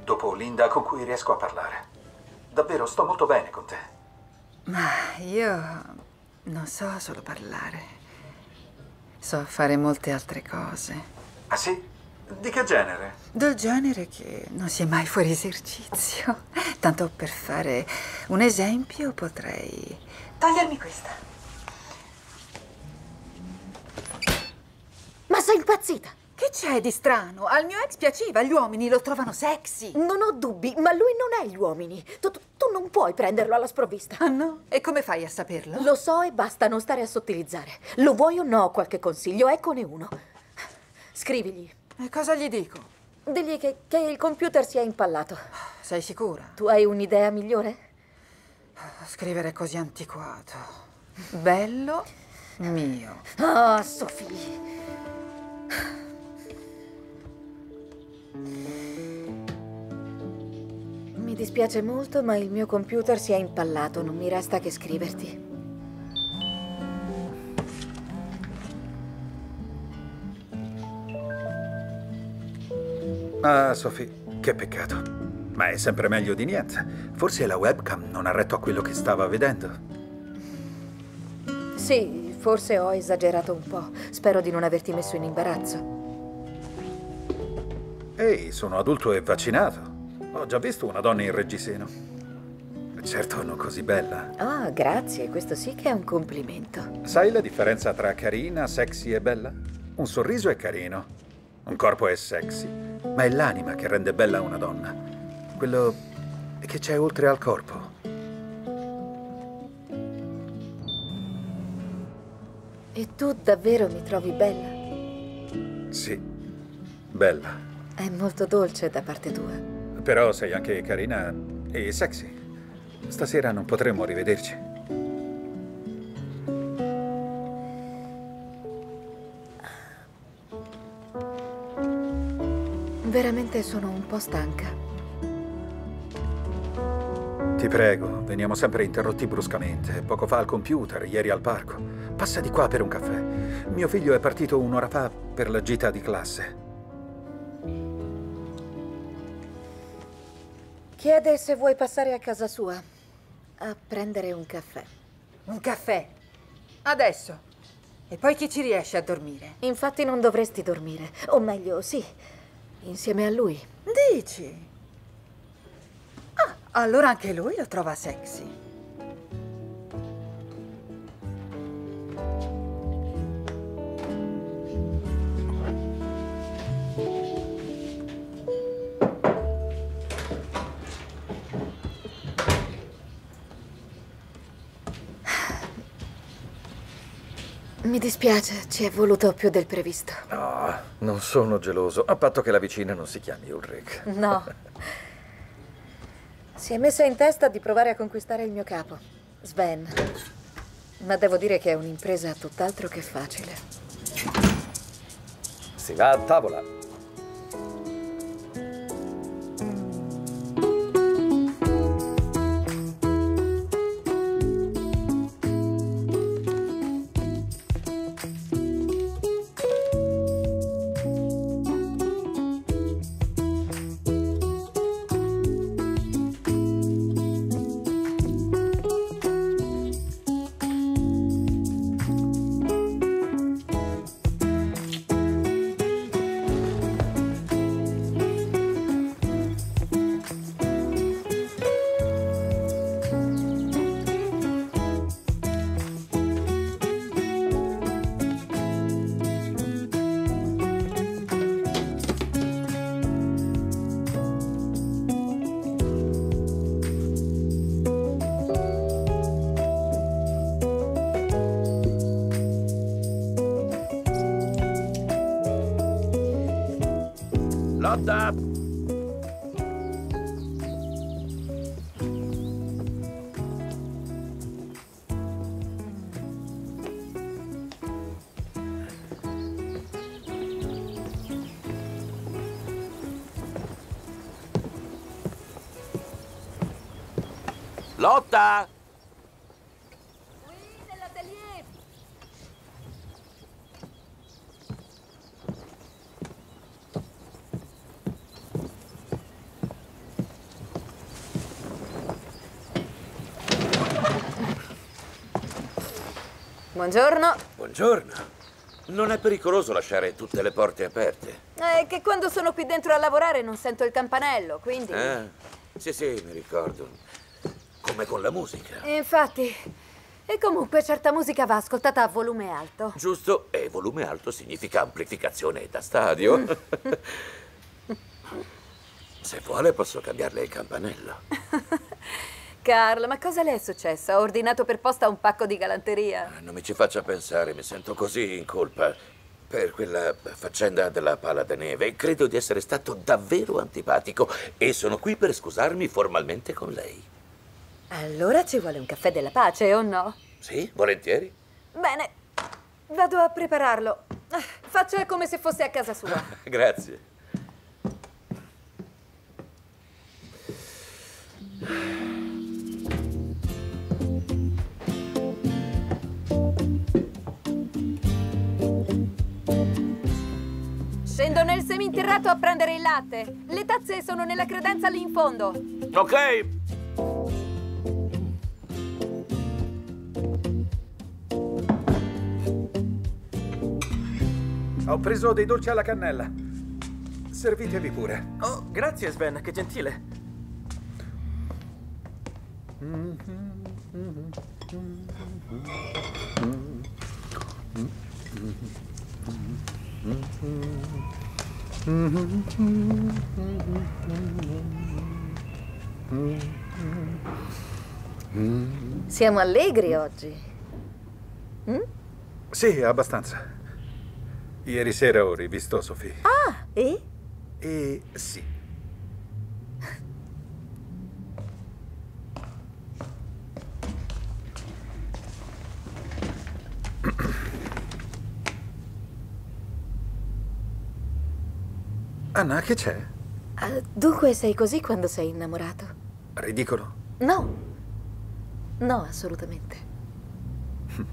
dopo Linda, con cui riesco a parlare. Davvero, sto molto bene con te. Ma io non so solo parlare. So fare molte altre cose. Ah sì? Di che genere? Del genere che non si è mai fuori esercizio. Tanto per fare un esempio potrei togliermi questa. Ma sei impazzita? Che c'è di strano? Al mio ex piaceva, gli uomini lo trovano sexy. Non ho dubbi, ma lui non è gli uomini. Tu, tu- tu non puoi prenderlo alla sprovvista. Ah no? E come fai a saperlo? Lo so e basta, non stare a sottilizzare. Lo vuoi o no qualche consiglio? Eccone uno. Scrivigli. E cosa gli dico? Digli che, che il computer si è impallato. Sei sicura? Tu hai un'idea migliore? Scrivere così antiquato. Bello mio. Ah, Sofì. Mi dispiace molto, ma il mio computer si è impallato. Non mi resta che scriverti. Ah, Sophie, che peccato. Ma è sempre meglio di niente. Forse la webcam non ha retto a quello che stava vedendo. Sì, forse ho esagerato un po'. Spero di non averti messo in imbarazzo. Ehi, sono adulto e vaccinato. Ho già visto una donna in reggiseno. Certo, non così bella. Ah, grazie, questo sì che è un complimento. Sai la differenza tra carina, sexy e bella? Un sorriso è carino, un corpo è sexy, ma è l'anima che rende bella una donna. Quello che c'è oltre al corpo. E tu davvero mi trovi bella? Sì, bella. È molto dolce da parte tua. Però sei anche carina e sexy. Stasera non potremmo rivederci. Veramente sono un po' stanca. Ti prego, veniamo sempre interrotti bruscamente. Poco fa al computer, ieri al parco. Passa di qua per un caffè. Mio figlio è partito un'ora fa per la gita di classe. Chiede se vuoi passare a casa sua a prendere un caffè. Un caffè. Adesso. E poi chi ci riesce a dormire? Infatti non dovresti dormire. O meglio, sì, insieme a lui. Dici? Ah, allora anche lui lo trova sexy. Mi dispiace, ci è voluto più del previsto. No, non sono geloso, a patto che la vicina non si chiami Ulrich. No. Si è messa in testa di provare a conquistare il mio capo, Sven. Ma devo dire che è un'impresa tutt'altro che facile. Si va a tavola. Buongiorno. Buongiorno. Non è pericoloso lasciare tutte le porte aperte? È che quando sono qui dentro a lavorare non sento il campanello, quindi... Eh? Sì, sì, mi ricordo. Come con la musica. Infatti. E comunque certa musica va ascoltata a volume alto. Giusto, e volume alto significa amplificazione da stadio. Se vuole posso cambiarle il campanello. Carl, ma cosa le è successo? Ha ordinato per posta un pacco di galanteria? Non mi ci faccia pensare, mi sento così in colpa per quella faccenda della pala da neve. Credo di essere stato davvero antipatico e sono qui per scusarmi formalmente con lei. Allora ci vuole un caffè della pace, o no? Sì, volentieri. Bene, vado a prepararlo. Ah, Faccia come se fosse a casa sua. Grazie. Scendo nel seminterrato a prendere il latte. Le tazze sono nella credenza lì in fondo. Ok. Ho preso dei dolci alla cannella. Servitevi pure. Oh, grazie Sven, che gentile. Siamo allegri oggi. Sì, abbastanza. Ieri sera ho rivisto Sophie. Ah, e? E sì. Anna, che c'è? Ah, dunque sei così quando sei innamorato? Ridicolo. No. No, assolutamente.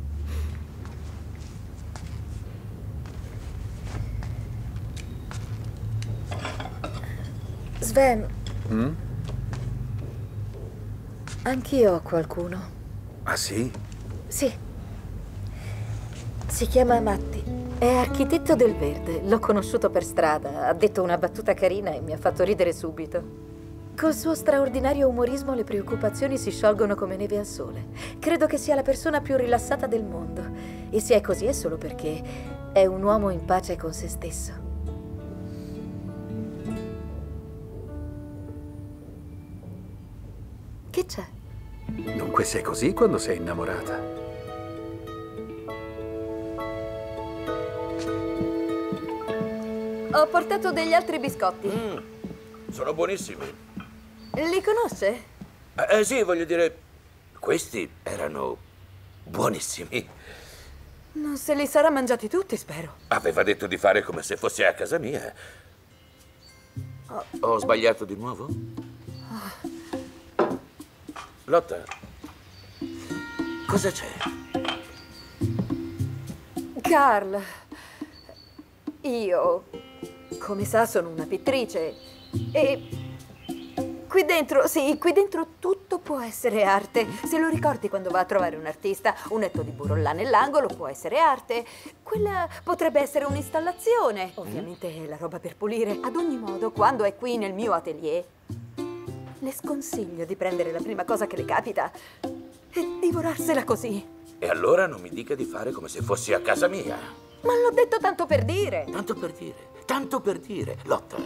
Sven, Mm? anch'io ho qualcuno. Ah sì? Sì. Si chiama Matti. È architetto del verde. L'ho conosciuto per strada. Ha detto una battuta carina e mi ha fatto ridere subito. Col suo straordinario umorismo le preoccupazioni si sciolgono come neve al sole. Credo che sia la persona più rilassata del mondo. E se è così è solo perché è un uomo in pace con se stesso. Che c'è? Dunque sei così quando sei innamorata. Ho portato degli altri biscotti. Mm, sono buonissimi. Li conosce? Eh, eh, sì, voglio dire, questi erano buonissimi. Non se li sarà mangiati tutti, spero. Aveva detto di fare come se fosse a casa mia. Ho sbagliato di nuovo? Lotta, cosa c'è? Carl, io, come sa, sono una pittrice e qui dentro, sì, qui dentro tutto può essere arte. Se lo ricordi quando va a trovare un artista, un netto di burro là nell'angolo può essere arte. Quella potrebbe essere un'installazione. Ovviamente è la roba per pulire. Ad ogni modo, quando è qui nel mio atelier, le sconsiglio di prendere la prima cosa che le capita e divorarsela così. E allora non mi dica di fare come se fossi a casa mia. Ma l'ho detto tanto per dire. Tanto per dire, tanto per dire. Lotta,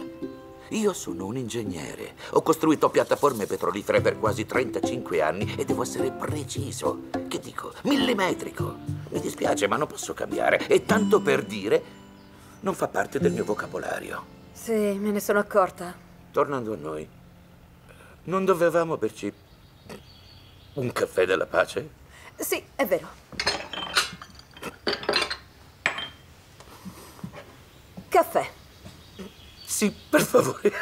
io sono un ingegnere. Ho costruito piattaforme petrolifere per quasi 35 anni e devo essere preciso. Che dico? Millimetrico. Mi dispiace, ma non posso cambiare. E tanto per dire, non fa parte del mio vocabolario. Sì, me ne sono accorta. Tornando a noi, non dovevamo berci un caffè della pace? Sì, è vero. Caffè. Sì, per favore.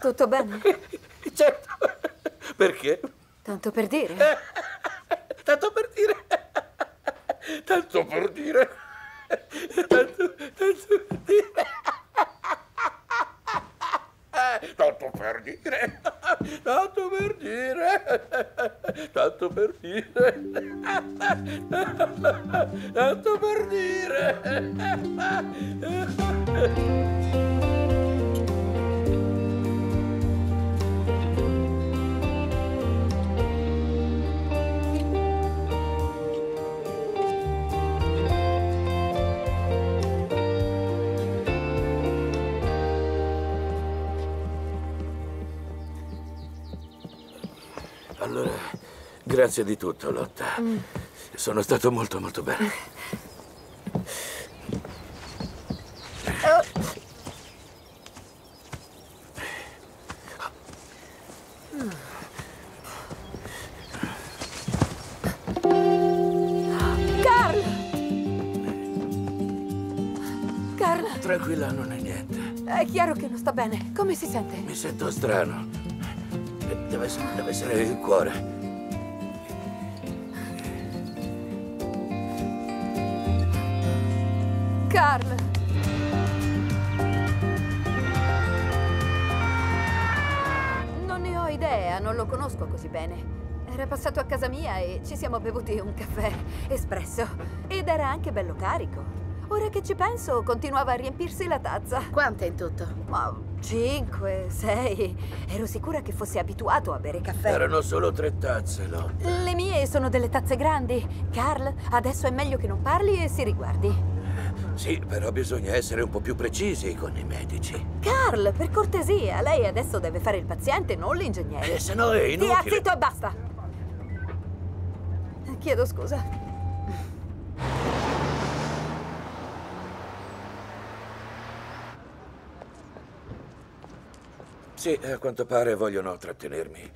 Tutto bene? Certo. Perché? Tanto per dire. Tanto per dire. Tanto per dire. Tanto, tanto per dire. Tanto per dire. Tanto per dire. Tanto per dire. Tanto per dire. Allora, grazie di tutto, Lotta. Sono stato molto, molto bene. Carl! Carl, Tranquilla, non è niente. è chiaro che non sta bene. Come si sente? Mi sento strano. Deve essere, deve essere il cuore. Carl! Non ne ho idea, non lo conosco così bene. Era passato a casa mia e ci siamo bevuti un caffè espresso. Ed era anche bello carico. Ora che ci penso, continuava a riempirsi la tazza. Quante in tutto? Ma cinque, sei. Ero sicura che fosse abituato a bere caffè. Erano solo tre tazze, Lotta. Le mie sono delle tazze grandi. Carl, adesso è meglio che non parli e si riguardi. Sì, però bisogna essere un po' più precisi con i medici. Carl, per cortesia, lei adesso deve fare il paziente, non l'ingegnere. Eh, se no è inutile. zitto e basta. Chiedo scusa. Sì, a quanto pare vogliono trattenermi.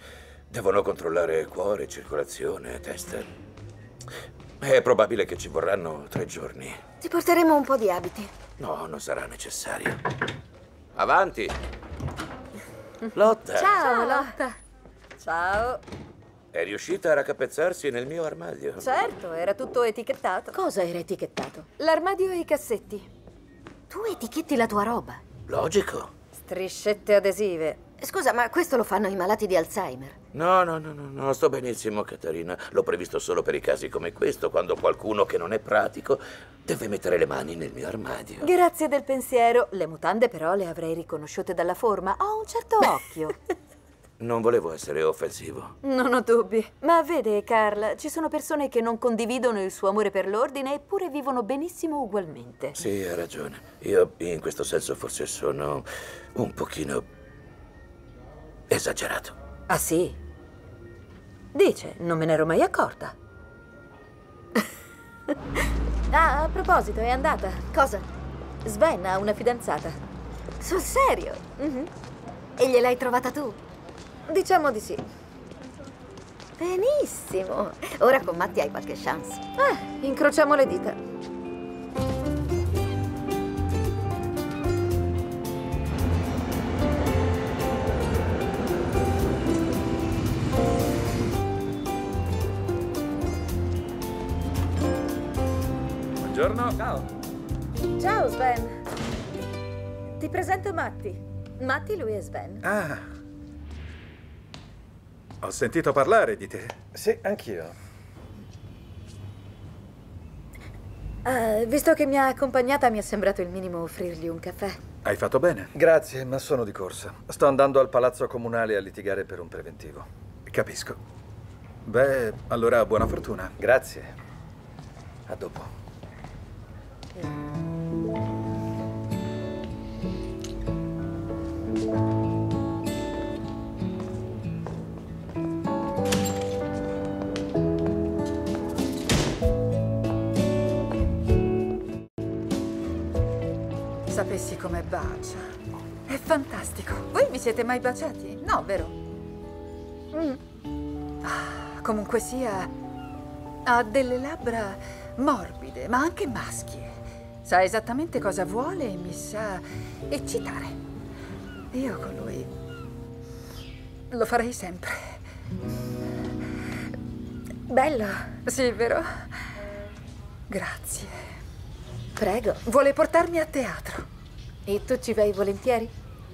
Devono controllare cuore, circolazione, testa. È probabile che ci vorranno tre giorni. Ti porteremo un po' di abiti. No, non sarà necessario. Avanti! Lotta! Ciao, Lotta. Ciao. È riuscita a raccapezzarsi nel mio armadio. Certo, era tutto etichettato. Cosa era etichettato? L'armadio e i cassetti. Tu etichetti la tua roba. Logico. Striscette adesive. Scusa, ma questo lo fanno i malati di Alzheimer. No, no, no, no, no, sto benissimo, Caterina. L'ho previsto solo per i casi come questo, quando qualcuno che non è pratico deve mettere le mani nel mio armadio. Grazie del pensiero. Le mutande però le avrei riconosciute dalla forma. Ho un certo occhio. Non volevo essere offensivo. Non ho dubbi. Ma vede, Carl, ci sono persone che non condividono il suo amore per l'ordine eppure vivono benissimo ugualmente. Sì, ha ragione. Io in questo senso forse sono un pochino esagerato. Ah sì? Dice, non me ne ero mai accorta. Ah, a proposito, è andata. Cosa? Sven ha una fidanzata. Sul serio? Mhm. E gliel'hai trovata tu? Diciamo di sì. Benissimo. Ora con Matti hai qualche chance. Eh, incrociamo le dita. Buongiorno. Ciao. Ciao, Sven. Ti presento Matti. Matti, lui è Sven. Ah. Ho sentito parlare di te. Sì, anch'io. Ah, visto che mi ha accompagnata, mi è sembrato il minimo offrirgli un caffè. Hai fatto bene. Grazie, ma sono di corsa. Sto andando al palazzo comunale a litigare per un preventivo. Capisco. Beh, allora buona fortuna. Grazie. A dopo. Sapessi come bacia. È fantastico. Voi vi siete mai baciati? No, vero? Mm. Ah, comunque sia, ha delle labbra morbide, ma anche maschie. Sa esattamente cosa vuole e mi sa eccitare. Io con lui lo farei sempre. Bello. Sì, vero? Grazie. Prego. Vuole portarmi a teatro. E tu ci vai volentieri?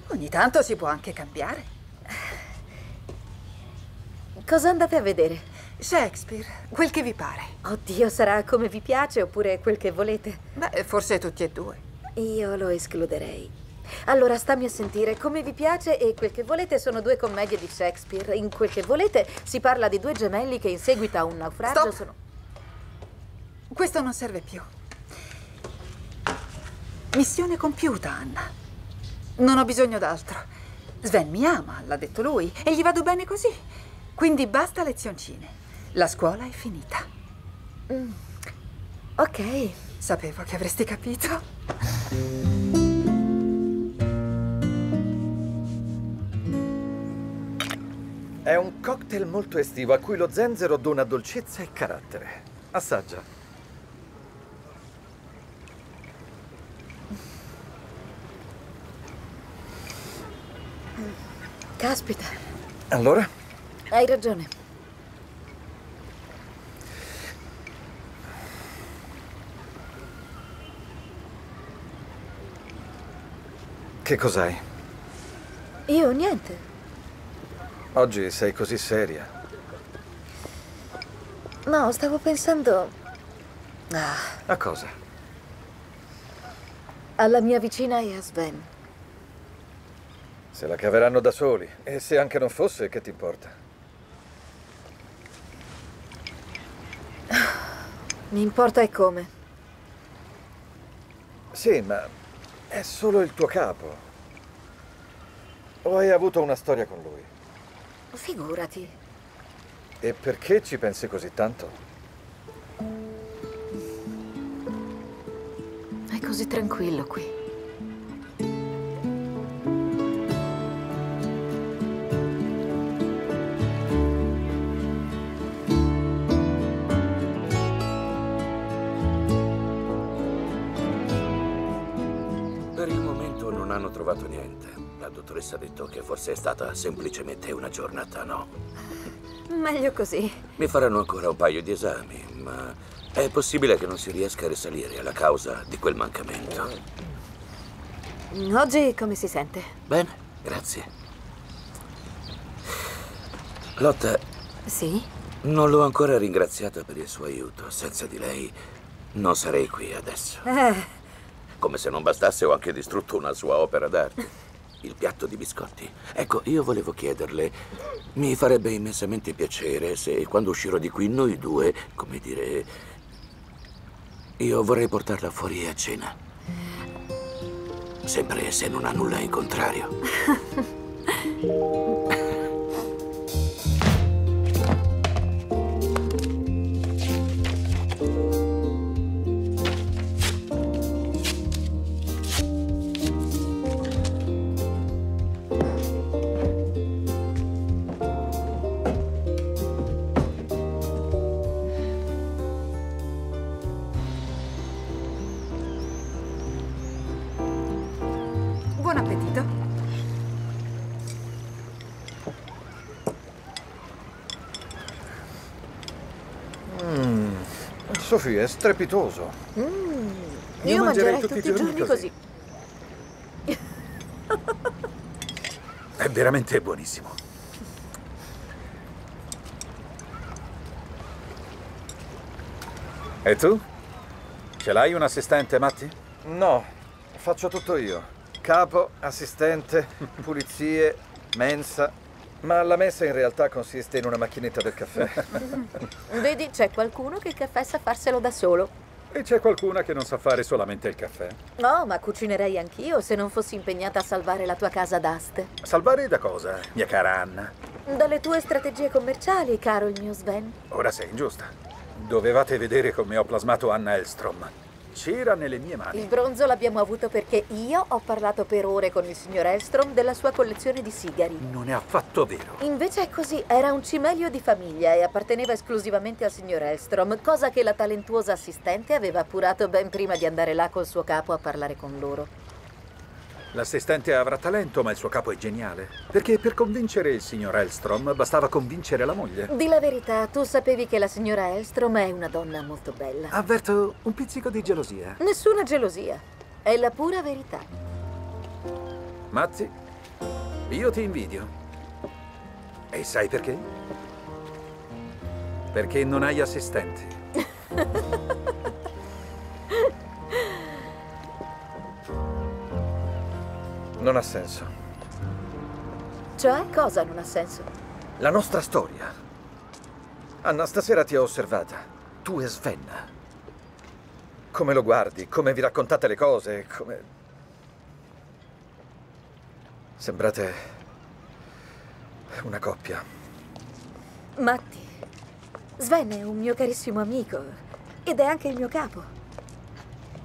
Ogni tanto si può anche cambiare. Cosa andate a vedere? Shakespeare, quel che vi pare. Oddio, sarà come vi piace oppure quel che volete? Beh, forse tutti e due. Io lo escluderei. Allora, stammi a sentire, come vi piace e quel che volete sono due commedie di Shakespeare. In quel che volete si parla di due gemelli che in seguito a un naufragio Stop. sono... Questo non serve più. Missione compiuta, Anna. Non ho bisogno d'altro. Sven mi ama, l'ha detto lui, e gli vado bene così. Quindi basta lezioncine. La scuola è finita. Mm. Ok. Sapevo che avresti capito. È un cocktail molto estivo a cui lo zenzero dona dolcezza e carattere. Assaggia. Caspita, Allora? hai ragione. Che cos'hai? Io niente. Oggi sei così seria. No, stavo pensando... Ah, A cosa? alla mia vicina e a Sven. Se la caveranno da soli. E se anche non fosse, che ti importa? Mi importa e come. Sì, ma è solo il tuo capo. O hai avuto una storia con lui? Figurati. E perché ci pensi così tanto? È così tranquillo qui. Trovato niente. La dottoressa ha detto che forse è stata semplicemente una giornata no. Meglio così. Mi faranno ancora un paio di esami, ma è possibile che non si riesca a risalire alla causa di quel mancamento. Oggi come si sente? Bene, grazie. Lotta, Sì? non l'ho ancora ringraziata per il suo aiuto. Senza di lei non sarei qui adesso. Eh, Come se non bastasse, ho anche distrutto una sua opera d'arte. Il piatto di biscotti. Ecco, io volevo chiederle, mi farebbe immensamente piacere se quando uscirò di qui noi due, come dire, io vorrei portarla fuori a cena. Sempre se non ha nulla in contrario. Sofì, è strepitoso. io, mangerei tutti tutti, i giorni giorni così. È veramente buonissimo. E tu? Ce l'hai un assistente, Matti? No, faccio tutto io. Capo, assistente, pulizie, mensa. Ma la mensa in realtà consiste in una macchinetta del caffè. Vedi, c'è qualcuno che il caffè sa farselo da solo. E c'è qualcuna che non sa fare solamente il caffè. No, ma cucinerei anch'io se non fossi impegnata a salvare la tua casa d'aste. Salvare da cosa, mia cara Anna? Dalle tue strategie commerciali, caro il mio Sven. Ora sei ingiusta. Dovevate vedere come ho plasmato Anna Elstrom. C'era nelle mie Il mani. bronzo l'abbiamo avuto perché io ho parlato per ore con il signor Elstrom della sua collezione di sigari. Non è affatto vero. Invece è così, era un cimelio di famiglia e apparteneva esclusivamente al signor Elstrom, cosa che la talentuosa assistente aveva appurato ben prima di andare là col suo capo a parlare con loro. L'assistente avrà talento, ma il suo capo è geniale. Perché per convincere il signor Elstrom bastava convincere la moglie. Di la verità, tu sapevi che la signora Elstrom è una donna molto bella. Avverto un pizzico di gelosia. Nessuna gelosia, è la pura verità. Mazzi, io ti invidio. E sai perché? Perché non hai assistenti. Non ha senso. Cioè, cosa non ha senso? La nostra storia. Anna, stasera ti ho osservata. Tu e Sven. Come lo guardi, come vi raccontate le cose, come... Sembrate una coppia. Matti, Sven è un mio carissimo amico ed è anche il mio capo.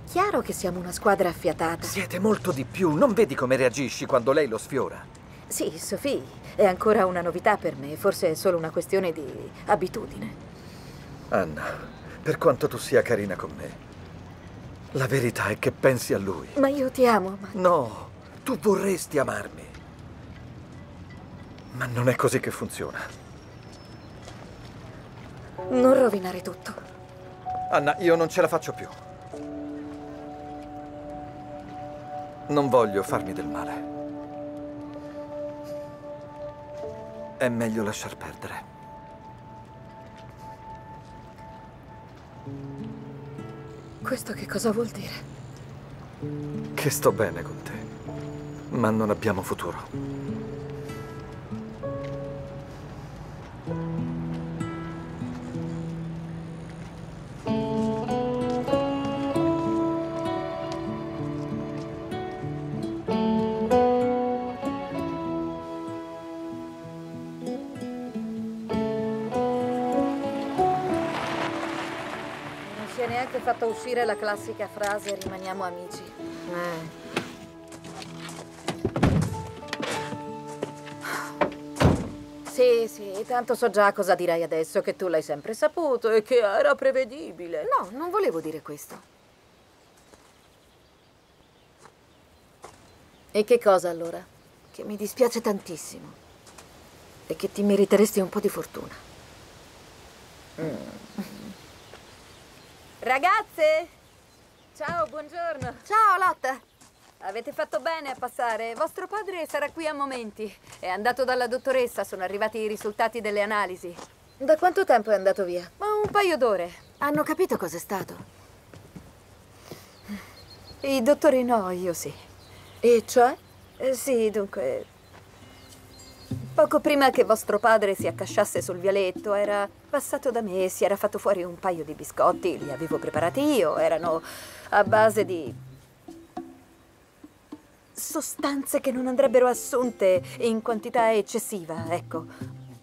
Chiaro che siamo una squadra affiatata. Siete molto di più. Non vedi come reagisci quando lei lo sfiora? Sì, Sophie, è ancora una novità per me, forse è solo una questione di abitudine. Anna, per quanto tu sia carina con me, la verità è che pensi a lui. Ma io ti amo, ma No, tu vorresti amarmi. Ma non è così che funziona. non rovinare tutto. Anna, io non ce la faccio più. Non voglio farmi del male. È meglio lasciar perdere. Questo che cosa vuol dire? Che sto bene con te, ma non abbiamo futuro. Neanche fatta uscire la classica frase rimaniamo amici. Eh, Sì, sì, tanto so già cosa dirai adesso, che tu l'hai sempre saputo e che era prevedibile. no, non volevo dire questo. E che cosa allora? Che mi dispiace tantissimo. E che ti meriteresti un po' di fortuna. Ragazze! Ciao, buongiorno. Ciao, Lotta! Avete fatto bene a passare. Vostro padre sarà qui a momenti. È andato dalla dottoressa, sono arrivati i risultati delle analisi. Da quanto tempo è andato via? Ma un paio d'ore. Hanno capito cos'è stato? I dottori no, io sì. E cioè? Eh, sì, dunque. Poco prima che vostro padre si accasciasse sul vialetto, era passato da me, si era fatto fuori un paio di biscotti, li avevo preparati io, erano a base di sostanze che non andrebbero assunte in quantità eccessiva, ecco,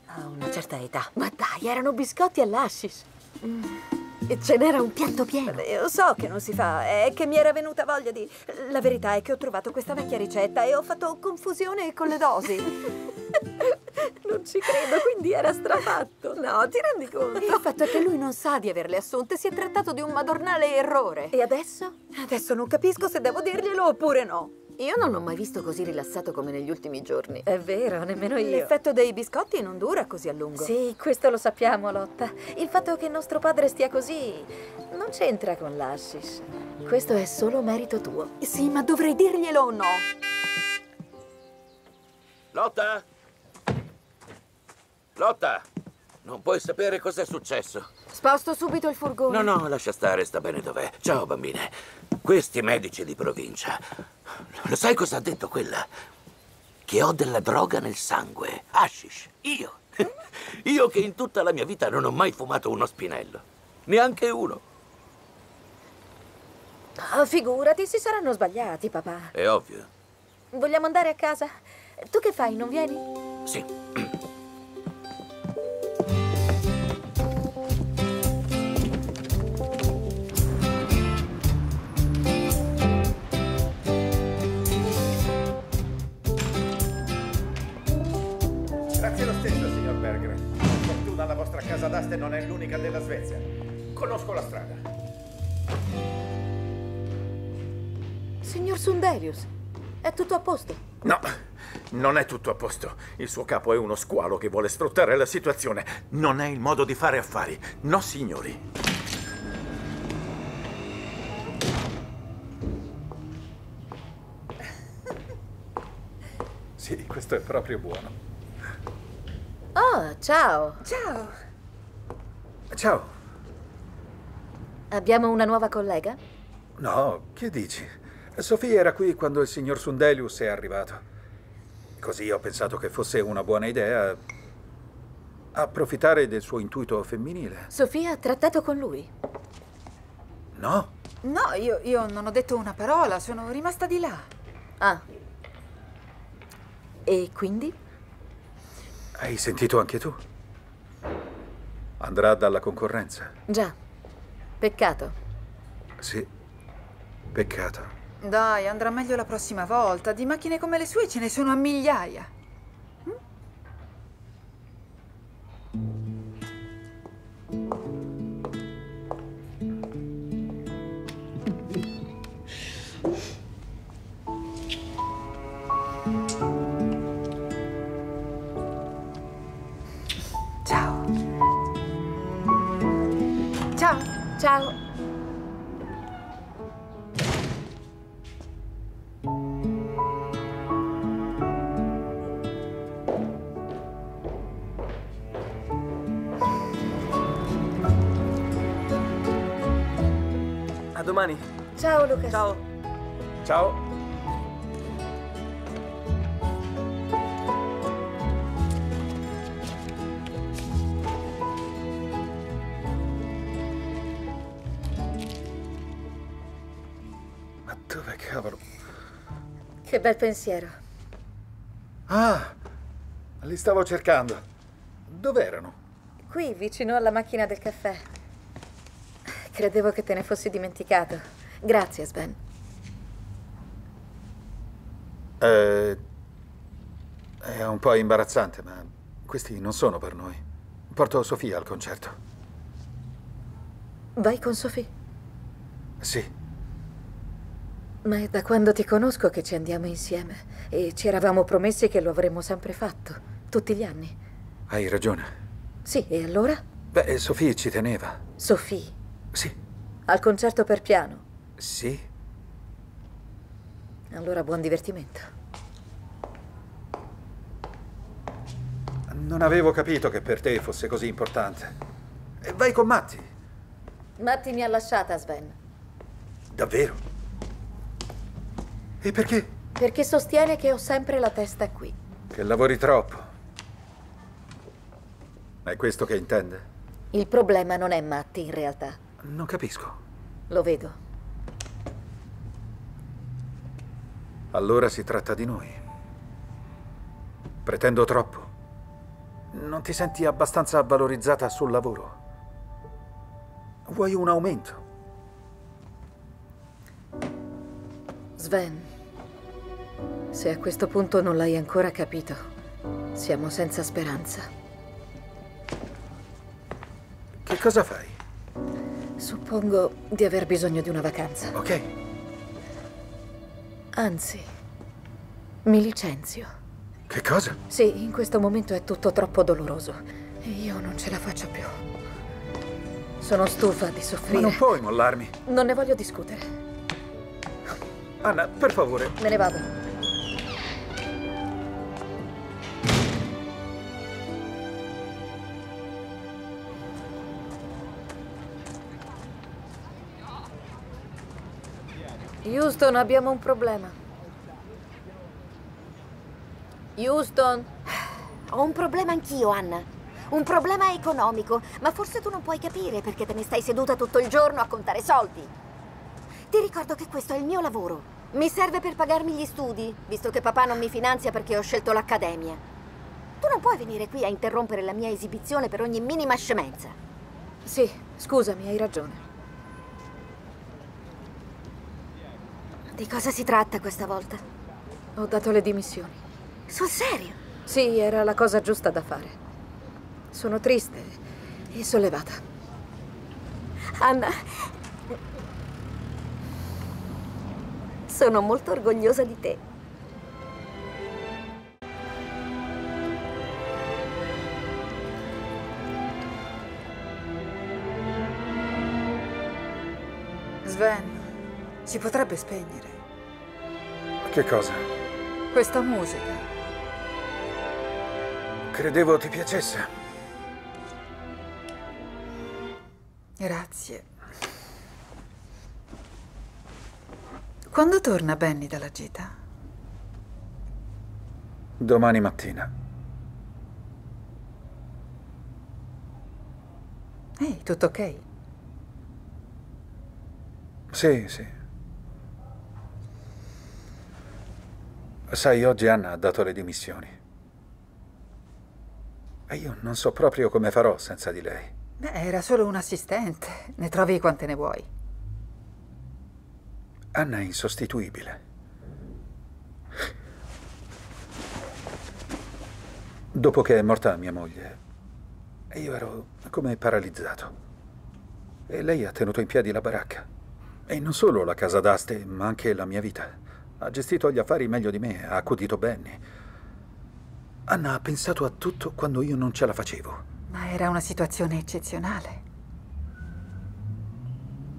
a una certa età. Ma dai, erano biscotti all'ashish. E ce n'era un piatto pieno. Io so che non si fa, è che mi era venuta voglia di... La verità è che ho trovato questa vecchia ricetta e ho fatto confusione con le dosi. non ci credo, quindi era strafatto. No, ti rendi conto? Il fatto è che lui non sa di averle assunte, si è trattato di un madornale errore. E adesso? Adesso non capisco se devo dirglielo oppure no. Io non l'ho mai visto così rilassato come negli ultimi giorni. È vero, nemmeno io. L'effetto dei biscotti non dura così a lungo. Sì, questo lo sappiamo, Lotta. Il fatto che nostro padre stia così non c'entra con l'ashish. Questo è solo merito tuo. Sì, ma dovrei dirglielo o no? Lotta? Lotta! Non puoi sapere cos'è successo. Sposto subito il furgone. No, no, lascia stare, sta bene dov'è. Ciao, bambine. Questi medici di provincia. Lo sai cosa ha detto quella? Che ho della droga nel sangue. Hashish. Io. Io che in tutta la mia vita non ho mai fumato uno spinello. Neanche uno. Ah, figurati, si saranno sbagliati, papà. È ovvio. Vogliamo andare a casa? Tu che fai, non vieni? Sì. Per fortuna la vostra casa d'aste non è l'unica della Svezia. Conosco la strada. Signor Sunderius, è tutto a posto? No, non è tutto a posto. Il suo capo è uno squalo che vuole sfruttare la situazione. Non è il modo di fare affari. No, signori. Sì, questo è proprio buono. Oh, ciao. Ciao. Ciao. Abbiamo una nuova collega? No, che dici? Sofia era qui quando il signor Sundelius è arrivato. Così ho pensato che fosse una buona idea approfittare del suo intuito femminile. Sofia ha trattato con lui? No? No, io, io non ho detto una parola, sono rimasta di là. Ah. E quindi? Hai sentito anche tu? Andrà dalla concorrenza. Già. Peccato. Sì. Peccato. Dai, andrà meglio la prossima volta. Di macchine come le sue ce ne sono a migliaia. Ciao. A domani. Ciao Lucas. Ciao. Ciao. Bel pensiero. Ah, li stavo cercando. Dov'erano? Qui, vicino alla macchina del caffè. Credevo che te ne fossi dimenticato. Grazie, Sven. Eh, è un po' imbarazzante, ma questi non sono per noi. Porto Sofia al concerto. Vai con Sofì. Sì, Ma è da quando ti conosco che ci andiamo insieme. E ci eravamo promessi che lo avremmo sempre fatto. Tutti gli anni. hai ragione. Sì, e allora? Beh, Sofia ci teneva. Sofì. Sì, Al concerto per piano. sì. Allora buon divertimento. Non avevo capito che per te fosse così importante. E vai con Matti. Matti mi ha lasciata, Sven. Davvero? E perché? Perché sostiene che ho sempre la testa qui. Che lavori troppo. È questo che intende? Il problema non è Matti, in realtà. Non capisco. Lo vedo. Allora si tratta di noi. Pretendo troppo. Non ti senti abbastanza valorizzata sul lavoro? Vuoi un aumento? Sven, se a questo punto non l'hai ancora capito, siamo senza speranza. Che cosa fai? Suppongo di aver bisogno di una vacanza. Ok. Anzi, mi licenzio. Che cosa? Sì, in questo momento è tutto troppo doloroso e io non ce la faccio più. Sono stufa di Ma soffrire. non puoi mollarmi. Non ne voglio discutere. Anna, per favore. Me ne vado. Houston, abbiamo un problema. Houston, Ho un problema anch'io, Anna. Un problema economico, ma forse tu non puoi capire perché te ne stai seduta tutto il giorno a contare soldi. Ti ricordo che questo è il mio lavoro. Mi serve per pagarmi gli studi, visto che papà non mi finanzia perché ho scelto l'accademia. Tu non puoi venire qui a interrompere la mia esibizione per ogni minima scemenza. Sì, scusami, hai ragione. Di cosa si tratta questa volta? Ho dato le dimissioni. Sul serio? Sì, era la cosa giusta da fare. Sono triste e sollevata. Anna, sono molto orgogliosa di te. Sven, si potrebbe spegnere. Che cosa? Questa musica. Credevo ti piacesse. Grazie. Quando torna Benny dalla gita? Domani mattina. Ehi, tutto ok? Sì, sì. Sai, oggi Anna ha dato le dimissioni. E io non so proprio come farò senza di lei. Beh, era solo un assistente. Ne trovi quante ne vuoi. Anna è insostituibile. Dopo che è morta mia moglie, io ero come paralizzato. E lei ha tenuto in piedi la baracca. E non solo la casa d'aste, ma anche la mia vita. Ha gestito gli affari meglio di me, ha accudito Benny. Anna ha pensato a tutto quando io non ce la facevo. Ma era una situazione eccezionale.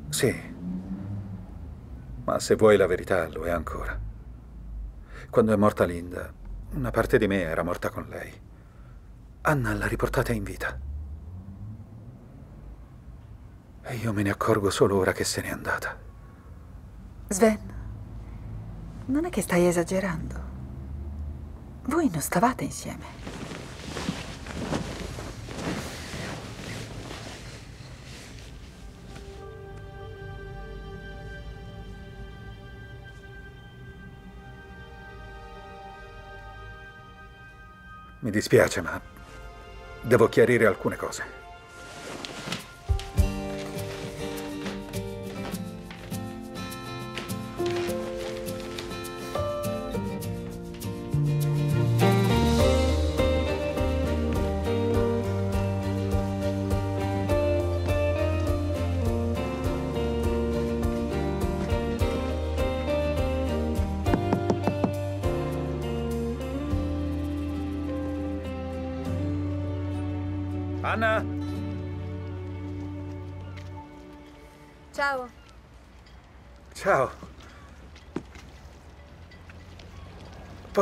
Sì. Ma se vuoi la verità, lo è ancora. Quando è morta Linda, una parte di me era morta con lei. Anna l'ha riportata in vita. E io me ne accorgo solo ora che se n'è andata. Sven, non è che stai esagerando. Voi non stavate insieme. Mi dispiace, ma devo chiarire alcune cose.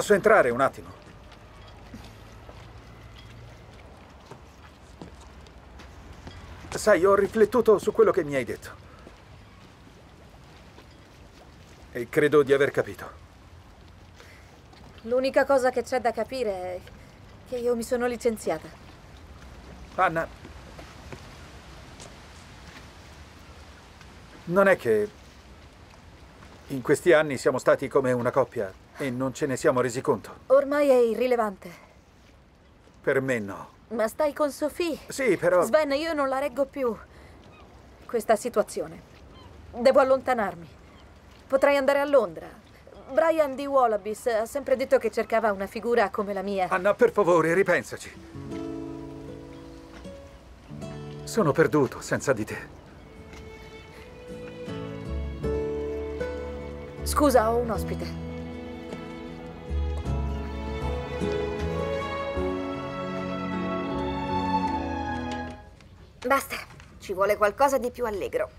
Posso entrare un attimo? Sai, ho riflettuto su quello che mi hai detto. E credo di aver capito. L'unica cosa che c'è da capire è che io mi sono licenziata. Anna, non è che in questi anni siamo stati come una coppia e non ce ne siamo resi conto. Ormai è irrilevante. Per me no. Ma stai con Sophie? Sì, però... Sven, io non la reggo più. Questa situazione. Devo allontanarmi. Potrei andare a Londra. Brian di Wallabies ha sempre detto che cercava una figura come la mia. Anna, per favore, ripensaci. Sono perduto senza di te. Scusa, ho un ospite. Basta, ci vuole qualcosa di più allegro.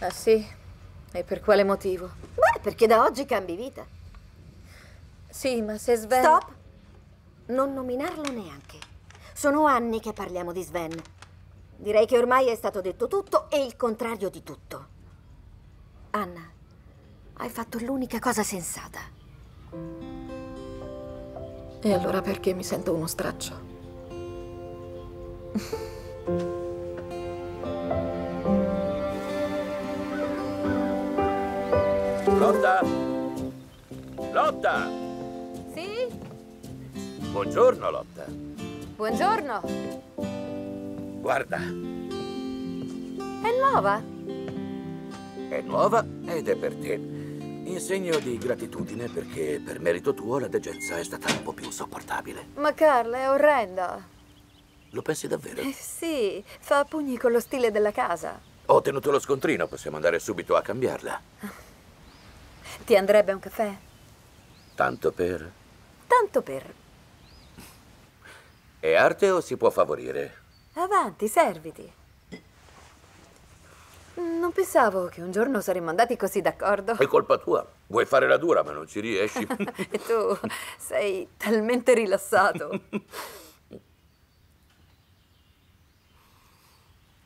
Ah sì? E per quale motivo? Beh, perché da oggi cambi vita. Sì, ma se Sven... Stop! Non nominarlo neanche. Sono anni che parliamo di Sven. Direi che ormai è stato detto tutto e il contrario di tutto. Anna, hai fatto l'unica cosa sensata. E allora perché mi sento uno straccio? Lotta! Lotta! Sì? Buongiorno, Lotta. Buongiorno. Guarda, È nuova? è nuova ed è per te. In segno di gratitudine perché per merito tuo la degenza è stata un po' più sopportabile. Ma Carla, è orrenda. Lo pensi davvero? Eh sì, fa pugni con lo stile della casa. Ho tenuto lo scontrino, possiamo andare subito a cambiarla. Ti andrebbe un caffè? Tanto per... Tanto per. È arte o si può favorire? Avanti, serviti. Non pensavo che un giorno saremmo andati così d'accordo. È colpa tua. Vuoi fare la dura ma non ci riesci. e tu sei talmente rilassato.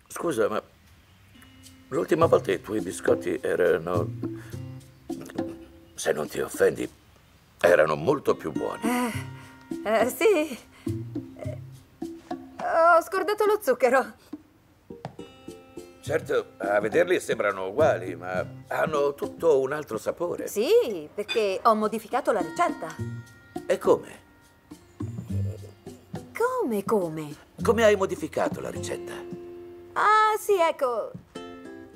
Scusa, ma L'ultima volta i tuoi biscotti erano... Se non ti offendi, erano molto più buoni. Eh, eh, sì. Eh, ho scordato lo zucchero. Certo, a vederli sembrano uguali, ma hanno tutto un altro sapore. Sì, perché ho modificato la ricetta. E come? Come, come? Come hai modificato la ricetta? Ah, sì, ecco.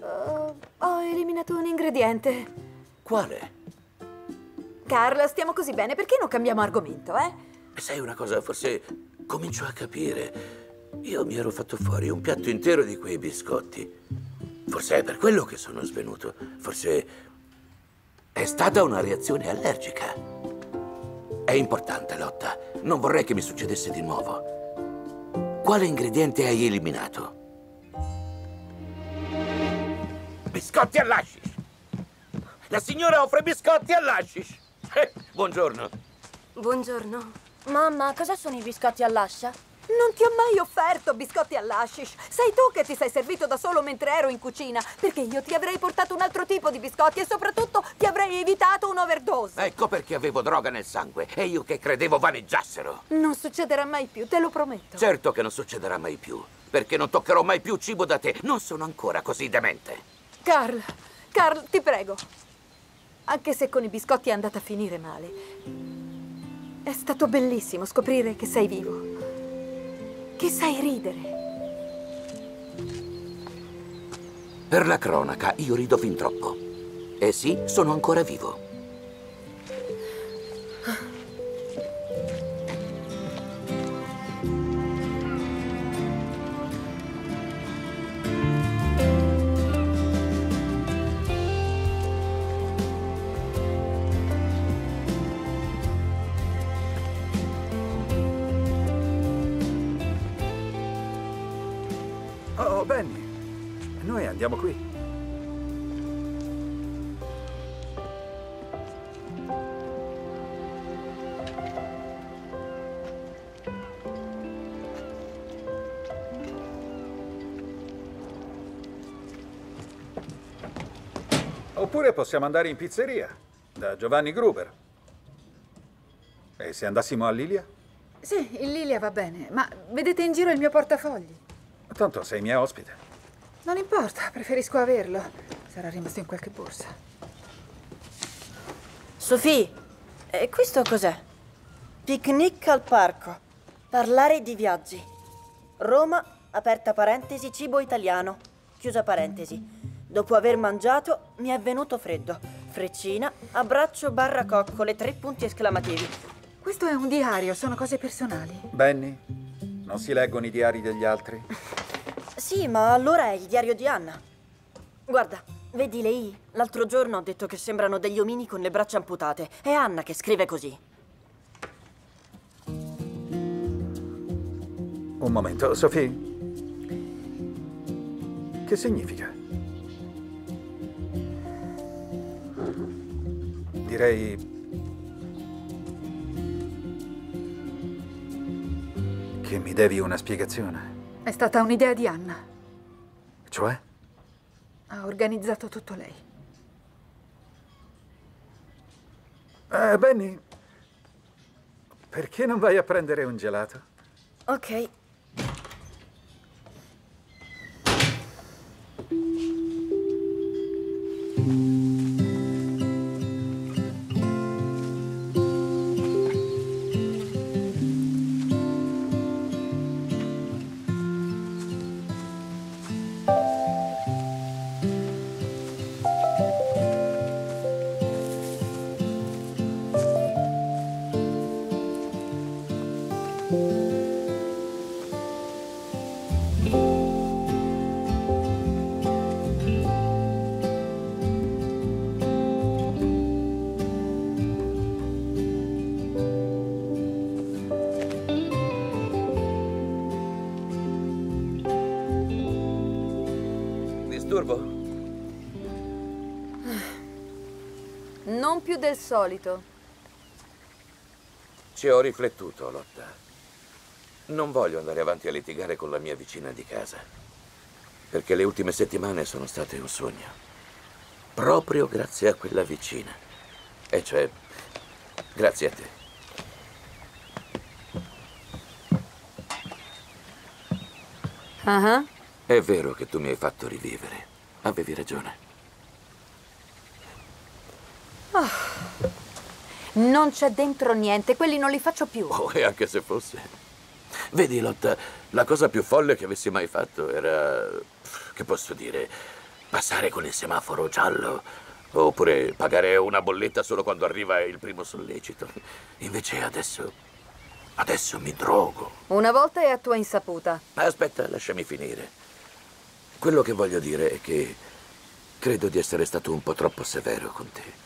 Uh, ho eliminato un ingrediente. Quale? Carla, stiamo così bene, perché non cambiamo argomento, eh? Sai una cosa, forse comincio a capire. Io mi ero fatto fuori un piatto intero di quei biscotti. Forse è per quello che sono svenuto. Forse è stata una reazione allergica. È importante, Lotta. Non vorrei che mi succedesse di nuovo. Quale ingrediente hai eliminato? Biscotti all'ashish. La signora offre biscotti all'ashish. Eh, buongiorno. Buongiorno. Mamma, cosa sono i biscotti all'ascia? Non ti ho mai offerto biscotti all'ashish. Sei tu che ti sei servito da solo mentre ero in cucina. Perché io ti avrei portato un altro tipo di biscotti e soprattutto ti avrei evitato un'overdose. Ecco perché avevo droga nel sangue e io che credevo vaneggiassero. Non succederà mai più, te lo prometto. Certo che non succederà mai più. Perché non toccherò mai più cibo da te. Non sono ancora così demente. Carl, Carl, ti prego. Anche se con i biscotti è andata a finire male. È stato bellissimo scoprire che sei vivo. Che sai ridere. Per la cronaca, io rido fin troppo. E sì, sono ancora vivo. Andiamo qui. Oppure possiamo andare in pizzeria, da Giovanni Gruber. E se andassimo a Lilia? Sì, in Lilia va bene, ma vedete in giro il mio portafogli? Tanto sei mia ospite. Non importa, preferisco averlo. Sarà rimasto in qualche borsa. Sofì, e questo cos'è? Picnic al parco. Parlare di viaggi. Roma, aperta parentesi, cibo italiano. Chiusa parentesi. Dopo aver mangiato mi è venuto freddo. Freccina, abbraccio barra coccole, tre punti esclamativi. Questo è un diario, sono cose personali. Benny, non si leggono i diari degli altri? Sì, ma allora è il diario di Anna. Guarda, vedi le I? L'altro giorno ho detto che sembrano degli omini con le braccia amputate. È Anna che scrive così. Un momento, Sophie. Che significa? Direi... che mi devi una spiegazione. È stata un'idea di Anna. Cioè? Ha organizzato tutto lei. Eh, Benny, perché non vai a prendere un gelato? Ok. Del solito. Ci ho riflettuto, Lotta. Non voglio andare avanti a litigare con la mia vicina di casa. perché le ultime settimane sono state un sogno. Proprio grazie a quella vicina. E cioè, grazie a te. Ah, È vero che tu mi hai fatto rivivere. Avevi ragione. Non c'è dentro niente, quelli non li faccio più. Oh, e anche se fosse. Vedi, Lotta, la cosa più folle che avessi mai fatto era. che posso dire? Passare con il semaforo giallo. Oppure pagare una bolletta solo quando arriva il primo sollecito. Invece adesso. adesso mi drogo. Una volta è a tua insaputa. Aspetta, lasciami finire. Quello che voglio dire è che credo di essere stato un po' troppo severo con te.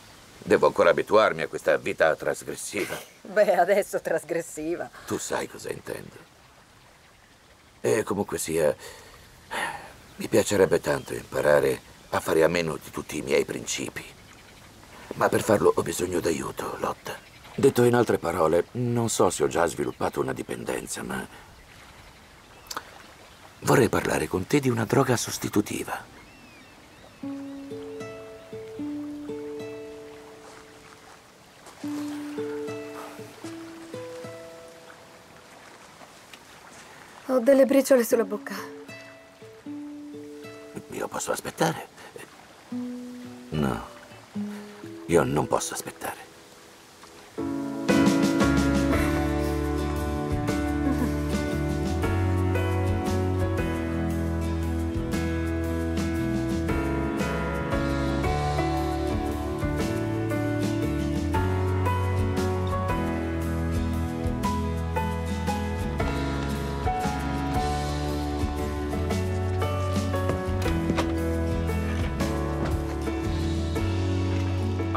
Devo ancora abituarmi a questa vita trasgressiva. Beh, adesso trasgressiva. Tu sai cosa intendo. E comunque sia, mi piacerebbe tanto imparare a fare a meno di tutti i miei principi. Ma per farlo ho bisogno d'aiuto, Lotta. Detto in altre parole, non so se ho già sviluppato una dipendenza, ma vorrei parlare con te di una droga sostitutiva. Ho delle briciole sulla bocca. Io posso aspettare? No, io non posso aspettare.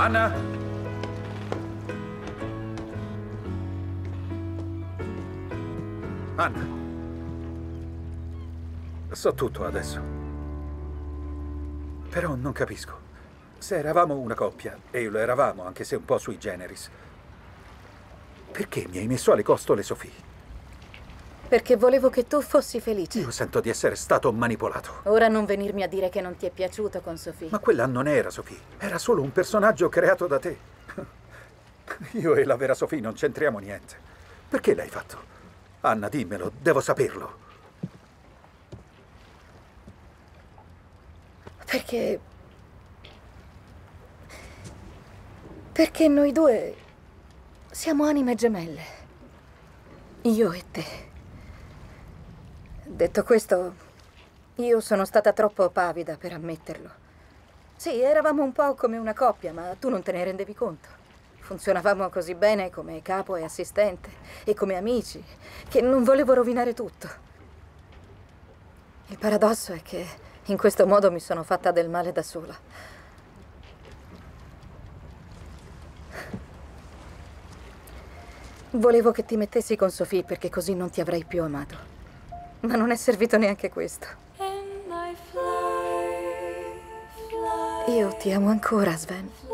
Anna? Anna. So tutto adesso. Però non capisco. Se eravamo una coppia, e lo eravamo anche se un po' sui generis, perché mi hai messo alle costole Sofì? Perché volevo che tu fossi felice. Io sento di essere stato manipolato. Ora non venirmi a dire che non ti è piaciuto con Sofì. Ma quella non era Sofì, era solo un personaggio creato da te. Io e la vera Sofì non c'entriamo niente. Perché l'hai fatto? Anna, dimmelo, devo saperlo. Perché... Perché noi due siamo anime gemelle. Io e te. Detto questo, io sono stata troppo pavida per ammetterlo. Sì, eravamo un po' come una coppia, ma tu non te ne rendevi conto. Funzionavamo così bene come capo e assistente e come amici che non volevo rovinare tutto. Il paradosso è che in questo modo mi sono fatta del male da sola. Volevo che ti mettessi con Sofì perché così non ti avrei più amato. Ma non è servito neanche questo. Io ti amo ancora, Sven.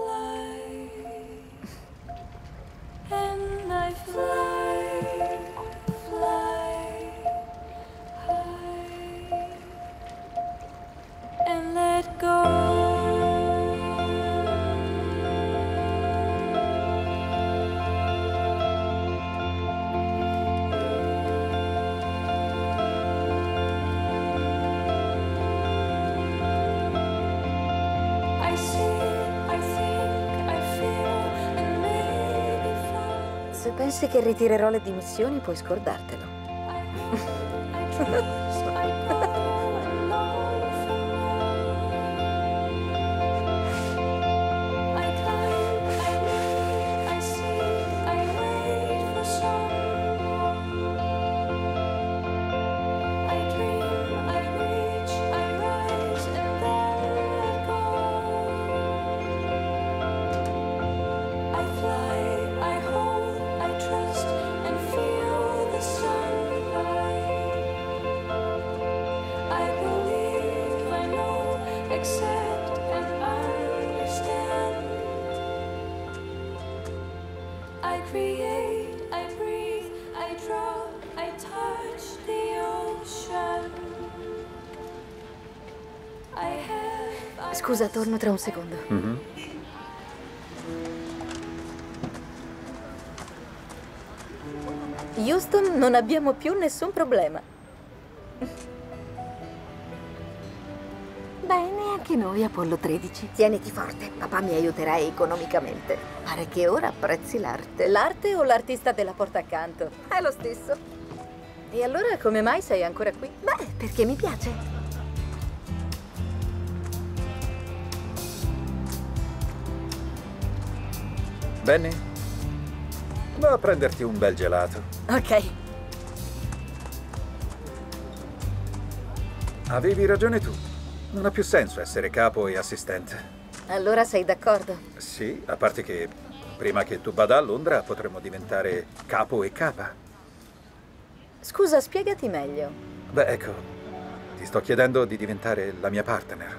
Pensi che ritirerò le dimissioni, puoi scordartelo. Scusa, torno tra un secondo. Mhm. Houston, non abbiamo più nessun problema. Bene, anche noi, Apollo 13. Tieniti forte, papà mi aiuterà economicamente. Pare che ora apprezzi l'arte. L'arte o l'artista della porta accanto? È lo stesso. E allora come mai sei ancora qui? Beh, perché mi piace. Benny? Va a prenderti un bel gelato. Ok. Avevi ragione tu. Non ha più senso essere capo e assistente. Allora sei d'accordo? Sì, a parte che prima che tu vada a Londra potremmo diventare capo e capa. Scusa, spiegati meglio. Beh, ecco, ti sto chiedendo di diventare la mia partner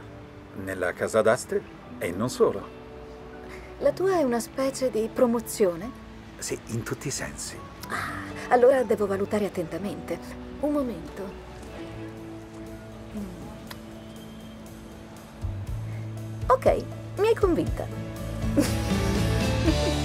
nella casa d'astre e non solo. La tua è una specie di promozione? Sì, in tutti i sensi. Allora devo valutare attentamente. Un momento. Mm. Ok, mi hai convinta.